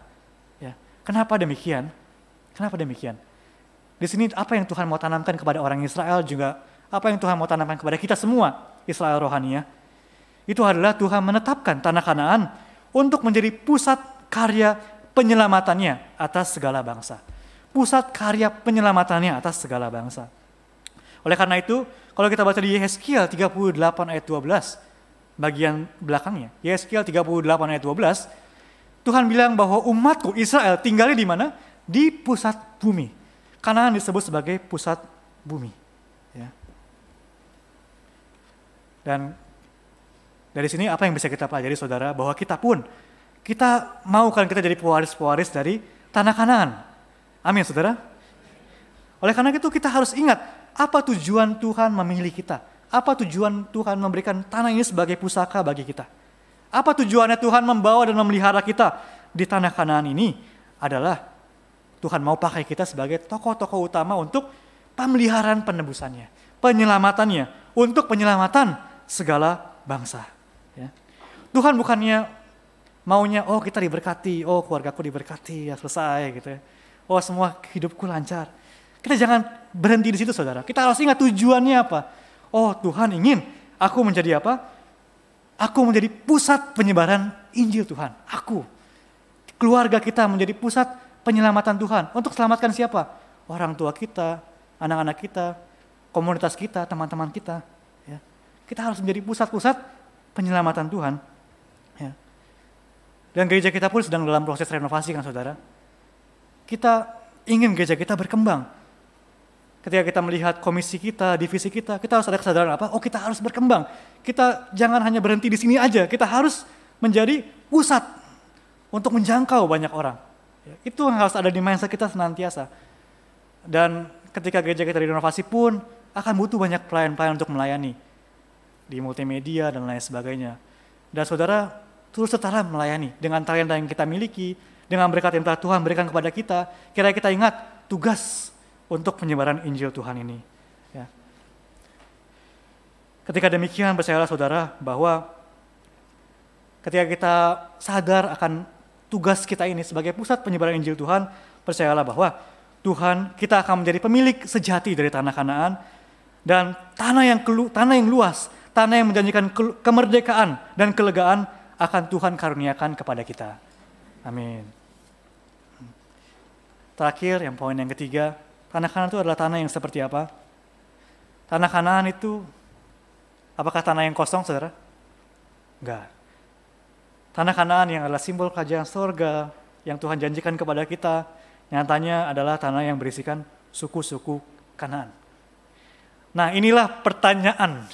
Ya. Kenapa demikian? Kenapa demikian? Di sini apa yang Tuhan mau tanamkan kepada orang Israel juga apa yang Tuhan mau tanamkan kepada kita semua Israel rohania itu adalah Tuhan menetapkan tanah Kanaan untuk menjadi pusat karya penyelamatannya atas segala bangsa. Pusat karya penyelamatannya atas segala bangsa. Oleh karena itu, kalau kita baca di Yeskiel 38 ayat 12, bagian belakangnya, Yeskiel 38 ayat 12, Tuhan bilang bahwa umatku Israel tinggalnya di mana? Di pusat bumi. Kanaan disebut sebagai pusat bumi. Ya. Dan dari sini apa yang bisa kita pelajari saudara? Bahwa kita pun, kita mau kan kita jadi pewaris-pewaris dari tanah Kanaan. Amin saudara. Oleh karena itu kita harus ingat apa tujuan Tuhan memilih kita? Apa tujuan Tuhan memberikan tanah ini sebagai pusaka bagi kita? Apa tujuannya Tuhan membawa dan memelihara kita di tanah Kanaan ini? Adalah Tuhan mau pakai kita sebagai tokoh-tokoh utama untuk pemeliharaan penebusannya, penyelamatannya, untuk penyelamatan segala bangsa. Ya. Tuhan bukannya maunya, oh kita diberkati, oh keluargaku diberkati, ya selesai gitu ya. Oh semua hidupku lancar. Kita jangan berhenti di situ saudara. Kita harus ingat tujuannya apa. Oh Tuhan ingin aku menjadi apa? Aku menjadi pusat penyebaran Injil Tuhan. Aku. Keluarga kita menjadi pusat penyelamatan Tuhan. Untuk selamatkan siapa? Orang tua kita, anak-anak kita, komunitas kita, teman-teman kita. Ya. Kita harus menjadi pusat-pusat penyelamatan Tuhan. Ya. Dan gereja kita pun sedang dalam proses renovasi kan saudara. Kita ingin gereja kita berkembang. Ketika kita melihat komisi kita, divisi kita, kita harus ada kesadaran apa? Oh kita harus berkembang. Kita jangan hanya berhenti di sini aja. Kita harus menjadi pusat untuk menjangkau banyak orang. Ya, itu yang harus ada di mindset kita senantiasa. Dan ketika gereja kita direnovasi pun akan butuh banyak pelayan-pelayan untuk melayani di multimedia dan lain sebagainya. Dan saudara terus setara melayani dengan talenta yang kita miliki, dengan berkat yang telah Tuhan berikan kepada kita. Kira kita ingat tugas untuk penyebaran Injil Tuhan ini. Ya. Ketika demikian percayalah saudara bahwa ketika kita sadar akan tugas kita ini sebagai pusat penyebaran Injil Tuhan, percayalah bahwa Tuhan kita akan menjadi pemilik sejati dari tanah Kanaan dan tanah yang kelu, tanah yang luas, tanah yang menjanjikan ke, kemerdekaan dan kelegaan akan Tuhan karuniakan kepada kita. Amin. Terakhir, yang poin yang ketiga, Tanah Kanaan itu adalah tanah yang seperti apa? Tanah Kanaan itu apakah tanah yang kosong, saudara? Enggak. Tanah Kanaan yang adalah simbol kerajaan sorga yang Tuhan janjikan kepada kita, nyatanya adalah tanah yang berisikan suku-suku Kanaan. Nah inilah pertanyaan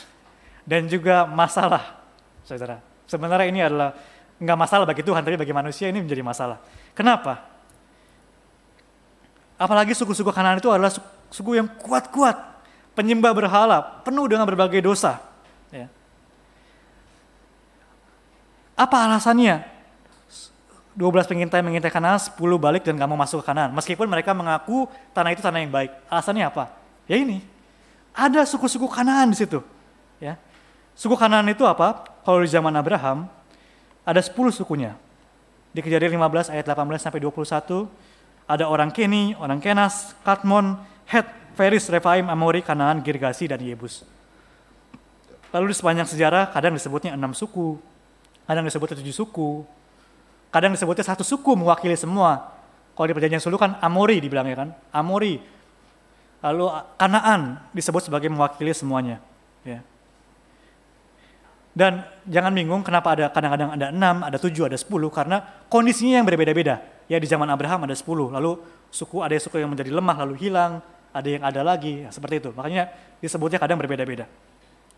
dan juga masalah, saudara. Sebenarnya ini adalah nggak masalah bagi Tuhan, tapi bagi manusia ini menjadi masalah. Kenapa? Apalagi suku-suku Kanaan itu adalah suku yang kuat-kuat, penyembah berhala, penuh dengan berbagai dosa. Ya. Apa alasannya? 12 pengintai mengintai Kanaan, 10 balik dan gak mau masuk ke Kanaan. Meskipun mereka mengaku tanah itu tanah yang baik. Alasannya apa? Ya ini, ada suku-suku Kanaan di situ. Ya. Suku Kanaan itu apa? Kalau di zaman Abraham, ada 10 sukunya. Di kejadian 15 ayat 18 sampai 21, ada orang Keni, orang Kenas, Katmon, Het, Feris, Refaim, Amori, Kanaan, Girgasi, dan Yebus. Lalu di sepanjang sejarah kadang disebutnya enam suku, kadang disebutnya tujuh suku, kadang disebutnya satu suku mewakili semua. Kalau di perjanjian sulu kan Amori dibilangnya kan, Amori. Lalu Kanaan disebut sebagai mewakili semuanya. Ya. Dan jangan bingung kenapa ada kadang-kadang ada enam, ada tujuh, ada sepuluh, karena kondisinya yang berbeda-beda. Ya di zaman Abraham ada sepuluh, lalu suku ada suku yang menjadi lemah lalu hilang, ada yang ada lagi, ya, seperti itu. Makanya disebutnya kadang berbeda-beda.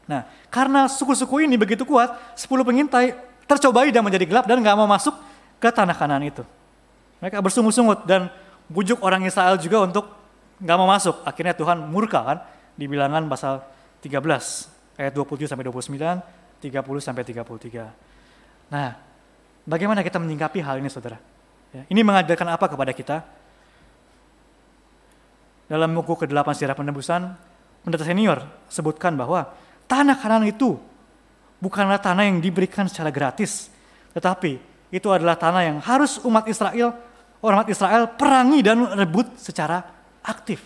Nah, karena suku-suku ini begitu kuat, sepuluh pengintai tercobai dan menjadi gelap dan nggak mau masuk ke tanah kanan itu. Mereka bersungut-sungut dan bujuk orang Israel juga untuk nggak mau masuk. Akhirnya Tuhan murka kan, di bilangan pasal 13 ayat 27 sampai 29 30 sampai 33. Nah, bagaimana kita menyingkapi hal ini Saudara? Ya, ini mengajarkan apa kepada kita? Dalam buku ke-8 Sejarah Penebusan, pendeta senior sebutkan bahwa tanah kanan itu bukanlah tanah yang diberikan secara gratis, tetapi itu adalah tanah yang harus umat Israel, orang umat Israel perangi dan rebut secara aktif.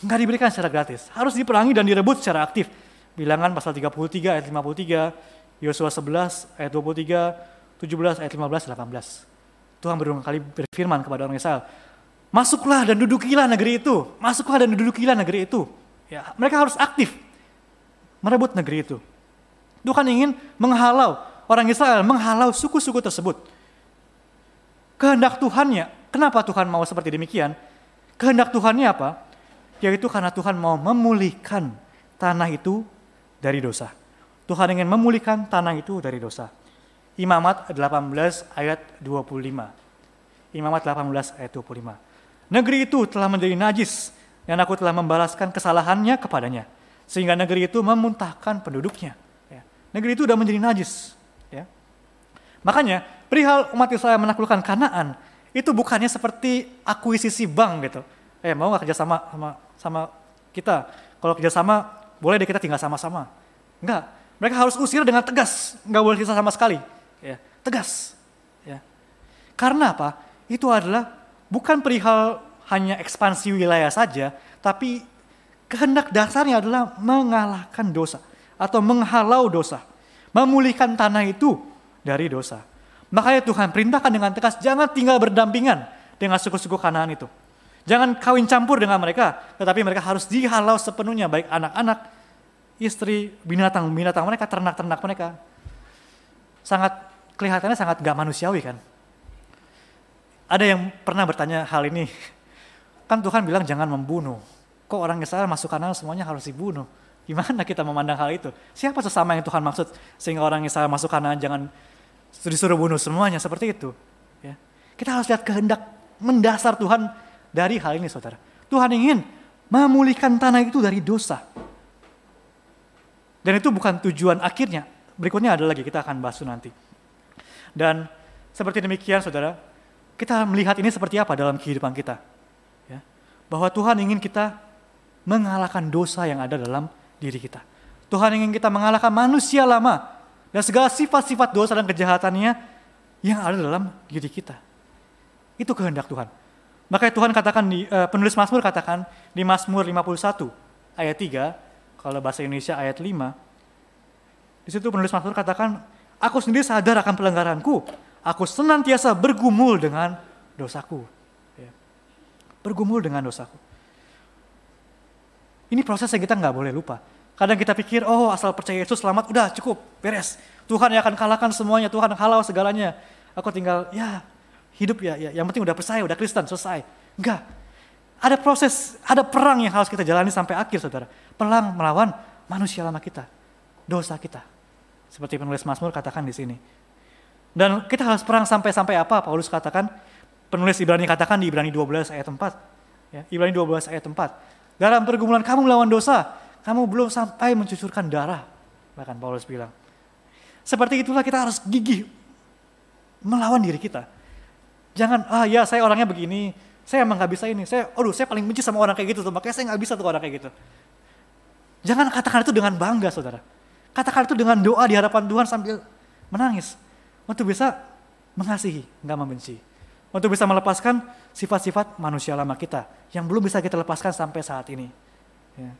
Enggak diberikan secara gratis, harus diperangi dan direbut secara aktif. Bilangan pasal 33 ayat 53, Yosua 11 ayat 23, 17 ayat 15 18. Tuhan berulang kali berfirman kepada orang Israel, masuklah dan dudukilah negeri itu, masuklah dan dudukilah negeri itu. Ya, mereka harus aktif merebut negeri itu. Tuhan ingin menghalau orang Israel, menghalau suku-suku tersebut. Kehendak Tuhannya, kenapa Tuhan mau seperti demikian? Kehendak Tuhannya apa? Yaitu karena Tuhan mau memulihkan tanah itu dari dosa. Tuhan ingin memulihkan tanah itu dari dosa. Imamat 18 ayat 25. Imamat 18 ayat 25. Negeri itu telah menjadi najis dan aku telah membalaskan kesalahannya kepadanya. Sehingga negeri itu memuntahkan penduduknya. Ya. Negeri itu sudah menjadi najis. Ya. Makanya perihal umat Israel menaklukkan Kanaan itu bukannya seperti akuisisi bank gitu. Eh mau nggak kerjasama sama sama kita? Kalau kerjasama boleh deh kita tinggal sama-sama. Enggak, mereka harus usir dengan tegas, enggak boleh kita sama sekali. Ya, tegas. Ya. Karena apa? Itu adalah bukan perihal hanya ekspansi wilayah saja, tapi kehendak dasarnya adalah mengalahkan dosa atau menghalau dosa. Memulihkan tanah itu dari dosa. Makanya Tuhan perintahkan dengan tegas, jangan tinggal berdampingan dengan suku-suku Kanaan itu. Jangan kawin campur dengan mereka, tetapi mereka harus dihalau sepenuhnya, baik anak-anak, istri, binatang-binatang mereka, ternak-ternak mereka. Sangat, kelihatannya sangat gak manusiawi kan. Ada yang pernah bertanya hal ini, kan Tuhan bilang jangan membunuh. Kok orang Israel masuk kanal semuanya harus dibunuh? Gimana kita memandang hal itu? Siapa sesama yang Tuhan maksud sehingga orang Israel masuk kanan jangan disuruh bunuh semuanya seperti itu? Ya. Kita harus lihat kehendak mendasar Tuhan dari hal ini saudara. Tuhan ingin memulihkan tanah itu dari dosa. Dan itu bukan tujuan akhirnya. Berikutnya ada lagi, kita akan bahas nanti. Dan seperti demikian saudara, kita melihat ini seperti apa dalam kehidupan kita. Ya. Bahwa Tuhan ingin kita mengalahkan dosa yang ada dalam diri kita. Tuhan ingin kita mengalahkan manusia lama dan segala sifat-sifat dosa dan kejahatannya yang ada dalam diri kita. Itu kehendak Tuhan. Makanya Tuhan katakan di uh, penulis Mazmur katakan di Mazmur 51 ayat 3, kalau bahasa Indonesia ayat 5. Di situ penulis Mazmur katakan, "Aku sendiri sadar akan pelanggaranku. Aku senantiasa bergumul dengan dosaku." Ya. Bergumul dengan dosaku. Ini proses yang kita nggak boleh lupa. Kadang kita pikir, oh asal percaya Yesus selamat, udah cukup, beres. Tuhan yang akan kalahkan semuanya, Tuhan halau segalanya. Aku tinggal, ya hidup ya, ya, yang penting udah percaya, udah Kristen, selesai. Enggak. Ada proses, ada perang yang harus kita jalani sampai akhir, saudara. Perang melawan manusia lama kita, dosa kita. Seperti penulis Mazmur katakan di sini. Dan kita harus perang sampai-sampai apa? Paulus katakan, penulis Ibrani katakan di Ibrani 12 ayat 4. Ya, Ibrani 12 ayat 4. Dalam pergumulan kamu melawan dosa, kamu belum sampai mencucurkan darah. Bahkan Paulus bilang. Seperti itulah kita harus gigih melawan diri kita. Jangan, ah ya saya orangnya begini, saya emang gak bisa ini, saya, aduh saya paling benci sama orang kayak gitu tuh, makanya saya gak bisa tuh orang kayak gitu. Jangan katakan itu dengan bangga saudara. Katakan itu dengan doa di hadapan Tuhan sambil menangis. Untuk bisa mengasihi, gak membenci. Untuk bisa melepaskan sifat-sifat manusia lama kita yang belum bisa kita lepaskan sampai saat ini. Ya.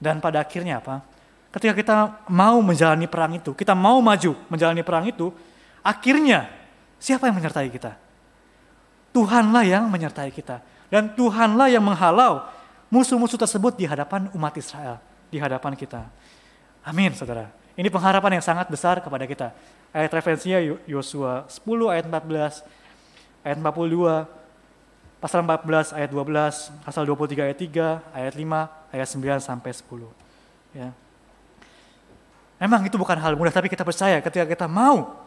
Dan pada akhirnya apa? Ketika kita mau menjalani perang itu, kita mau maju menjalani perang itu, akhirnya Siapa yang menyertai kita? Tuhanlah yang menyertai kita. Dan Tuhanlah yang menghalau musuh-musuh tersebut di hadapan umat Israel, di hadapan kita. Amin, saudara. Ini pengharapan yang sangat besar kepada kita. Ayat referensinya Yosua 10 ayat 14, ayat 42, pasal 14 ayat 12, pasal 23 ayat 3, ayat 5, ayat 9 sampai 10. Ya. Memang itu bukan hal mudah, tapi kita percaya ketika kita mau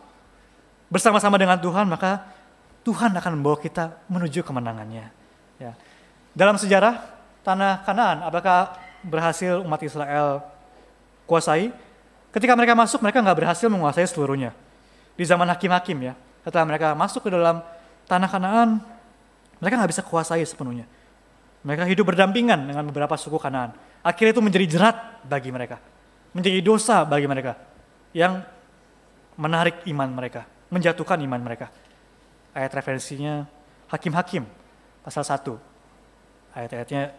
bersama-sama dengan Tuhan, maka Tuhan akan membawa kita menuju kemenangannya. Ya. Dalam sejarah tanah Kanaan, apakah berhasil umat Israel kuasai? Ketika mereka masuk, mereka nggak berhasil menguasai seluruhnya. Di zaman hakim-hakim ya, setelah mereka masuk ke dalam tanah Kanaan, mereka nggak bisa kuasai sepenuhnya. Mereka hidup berdampingan dengan beberapa suku Kanaan. Akhirnya itu menjadi jerat bagi mereka, menjadi dosa bagi mereka yang menarik iman mereka menjatuhkan iman mereka. Ayat referensinya Hakim-Hakim pasal 1. Ayat-ayatnya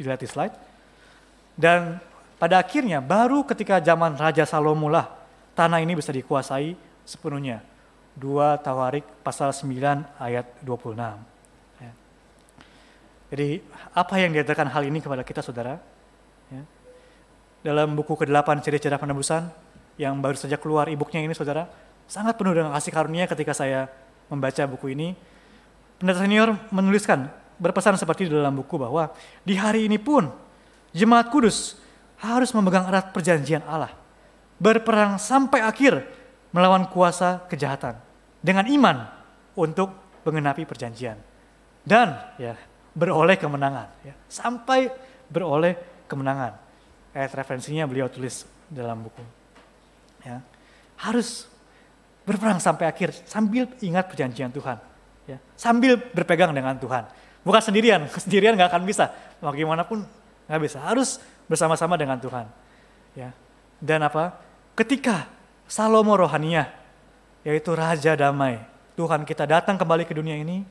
dilihat di slide. Dan pada akhirnya baru ketika zaman Raja Salomo lah tanah ini bisa dikuasai sepenuhnya. 2 Tawarik pasal 9 ayat 26. Ya. Jadi apa yang diajarkan hal ini kepada kita saudara? Ya. Dalam buku ke-8 Ciri-Ciri Penebusan yang baru saja keluar e ini saudara, sangat penuh dengan kasih karunia ketika saya membaca buku ini. Pendeta senior menuliskan, berpesan seperti dalam buku bahwa di hari ini pun jemaat kudus harus memegang erat perjanjian Allah. Berperang sampai akhir melawan kuasa kejahatan. Dengan iman untuk mengenapi perjanjian. Dan ya beroleh kemenangan. Ya, sampai beroleh kemenangan. Ayat referensinya beliau tulis dalam buku. Ya, harus berperang sampai akhir sambil ingat perjanjian Tuhan. Ya. Sambil berpegang dengan Tuhan. Bukan sendirian, sendirian nggak akan bisa. Mau gimana pun nggak bisa. Harus bersama-sama dengan Tuhan. Ya. Dan apa? Ketika Salomo rohaniah, yaitu Raja Damai, Tuhan kita datang kembali ke dunia ini,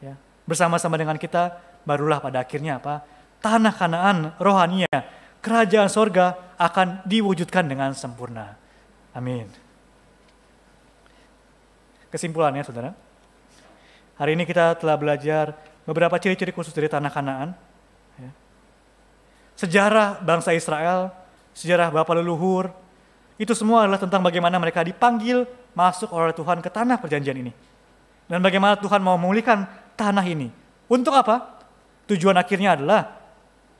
ya, bersama-sama dengan kita, barulah pada akhirnya apa? Tanah Kanaan rohania kerajaan sorga akan diwujudkan dengan sempurna. Amin. Kesimpulannya saudara, hari ini kita telah belajar beberapa ciri-ciri khusus dari tanah kanaan. Sejarah bangsa Israel, sejarah bapak leluhur, itu semua adalah tentang bagaimana mereka dipanggil masuk oleh Tuhan ke tanah perjanjian ini. Dan bagaimana Tuhan mau memulihkan tanah ini. Untuk apa? Tujuan akhirnya adalah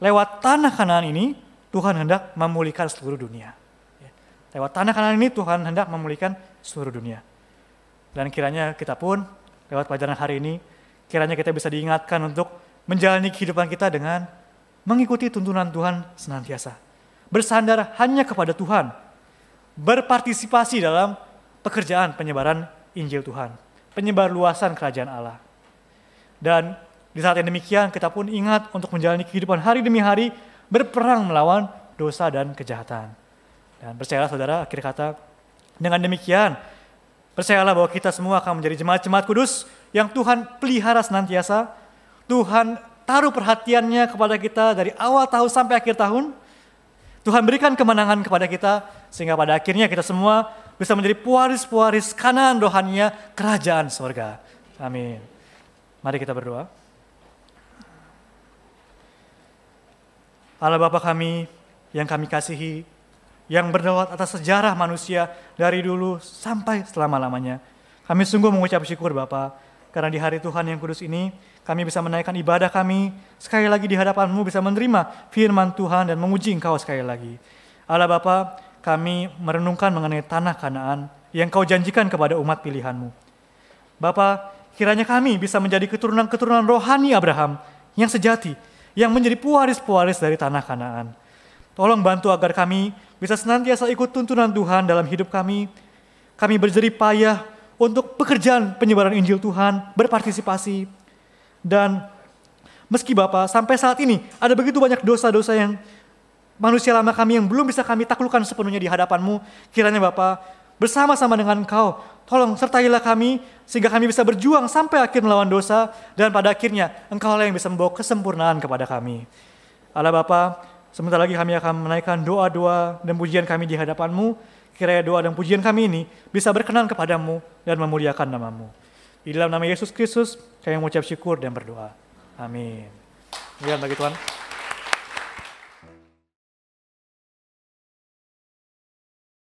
lewat tanah kanaan ini Tuhan hendak memulihkan seluruh dunia. Lewat tanah kanaan ini Tuhan hendak memulihkan seluruh dunia. Dan kiranya kita pun lewat pelajaran hari ini, kiranya kita bisa diingatkan untuk menjalani kehidupan kita dengan mengikuti tuntunan Tuhan senantiasa. Bersandar hanya kepada Tuhan. Berpartisipasi dalam pekerjaan penyebaran Injil Tuhan. Penyebar luasan kerajaan Allah. Dan di saat yang demikian kita pun ingat untuk menjalani kehidupan hari demi hari berperang melawan dosa dan kejahatan. Dan percayalah saudara, akhir kata, dengan demikian Percayalah bahwa kita semua akan menjadi jemaat-jemaat kudus yang Tuhan pelihara senantiasa. Tuhan taruh perhatiannya kepada kita dari awal tahun sampai akhir tahun. Tuhan berikan kemenangan kepada kita sehingga pada akhirnya kita semua bisa menjadi puaris-puaris kanan rohaninya kerajaan sorga. Amin. Mari kita berdoa. Allah Bapa kami yang kami kasihi, yang berdaulat atas sejarah manusia dari dulu sampai selama-lamanya. Kami sungguh mengucap syukur Bapa, karena di hari Tuhan yang kudus ini, kami bisa menaikkan ibadah kami, sekali lagi di hadapanmu bisa menerima firman Tuhan dan menguji engkau sekali lagi. Allah Bapa, kami merenungkan mengenai tanah kanaan yang kau janjikan kepada umat pilihanmu. Bapa, kiranya kami bisa menjadi keturunan-keturunan rohani Abraham yang sejati, yang menjadi puaris-puaris dari tanah kanaan. Tolong bantu agar kami bisa senantiasa ikut tuntunan Tuhan dalam hidup kami. Kami berjerih payah untuk pekerjaan penyebaran Injil Tuhan, berpartisipasi. Dan meski Bapak sampai saat ini ada begitu banyak dosa-dosa yang manusia lama kami yang belum bisa kami taklukkan sepenuhnya di hadapanmu, kiranya Bapak bersama-sama dengan Engkau, tolong sertailah kami sehingga kami bisa berjuang sampai akhir melawan dosa dan pada akhirnya Engkau lah yang bisa membawa kesempurnaan kepada kami. Allah Bapa, Sebentar lagi kami akan menaikkan doa-doa dan pujian kami di hadapanmu. Kiranya doa dan pujian kami ini bisa berkenan kepadamu dan memuliakan namamu. Di dalam nama Yesus Kristus, kami mengucap syukur dan berdoa. Amin. Ya bagi Tuhan.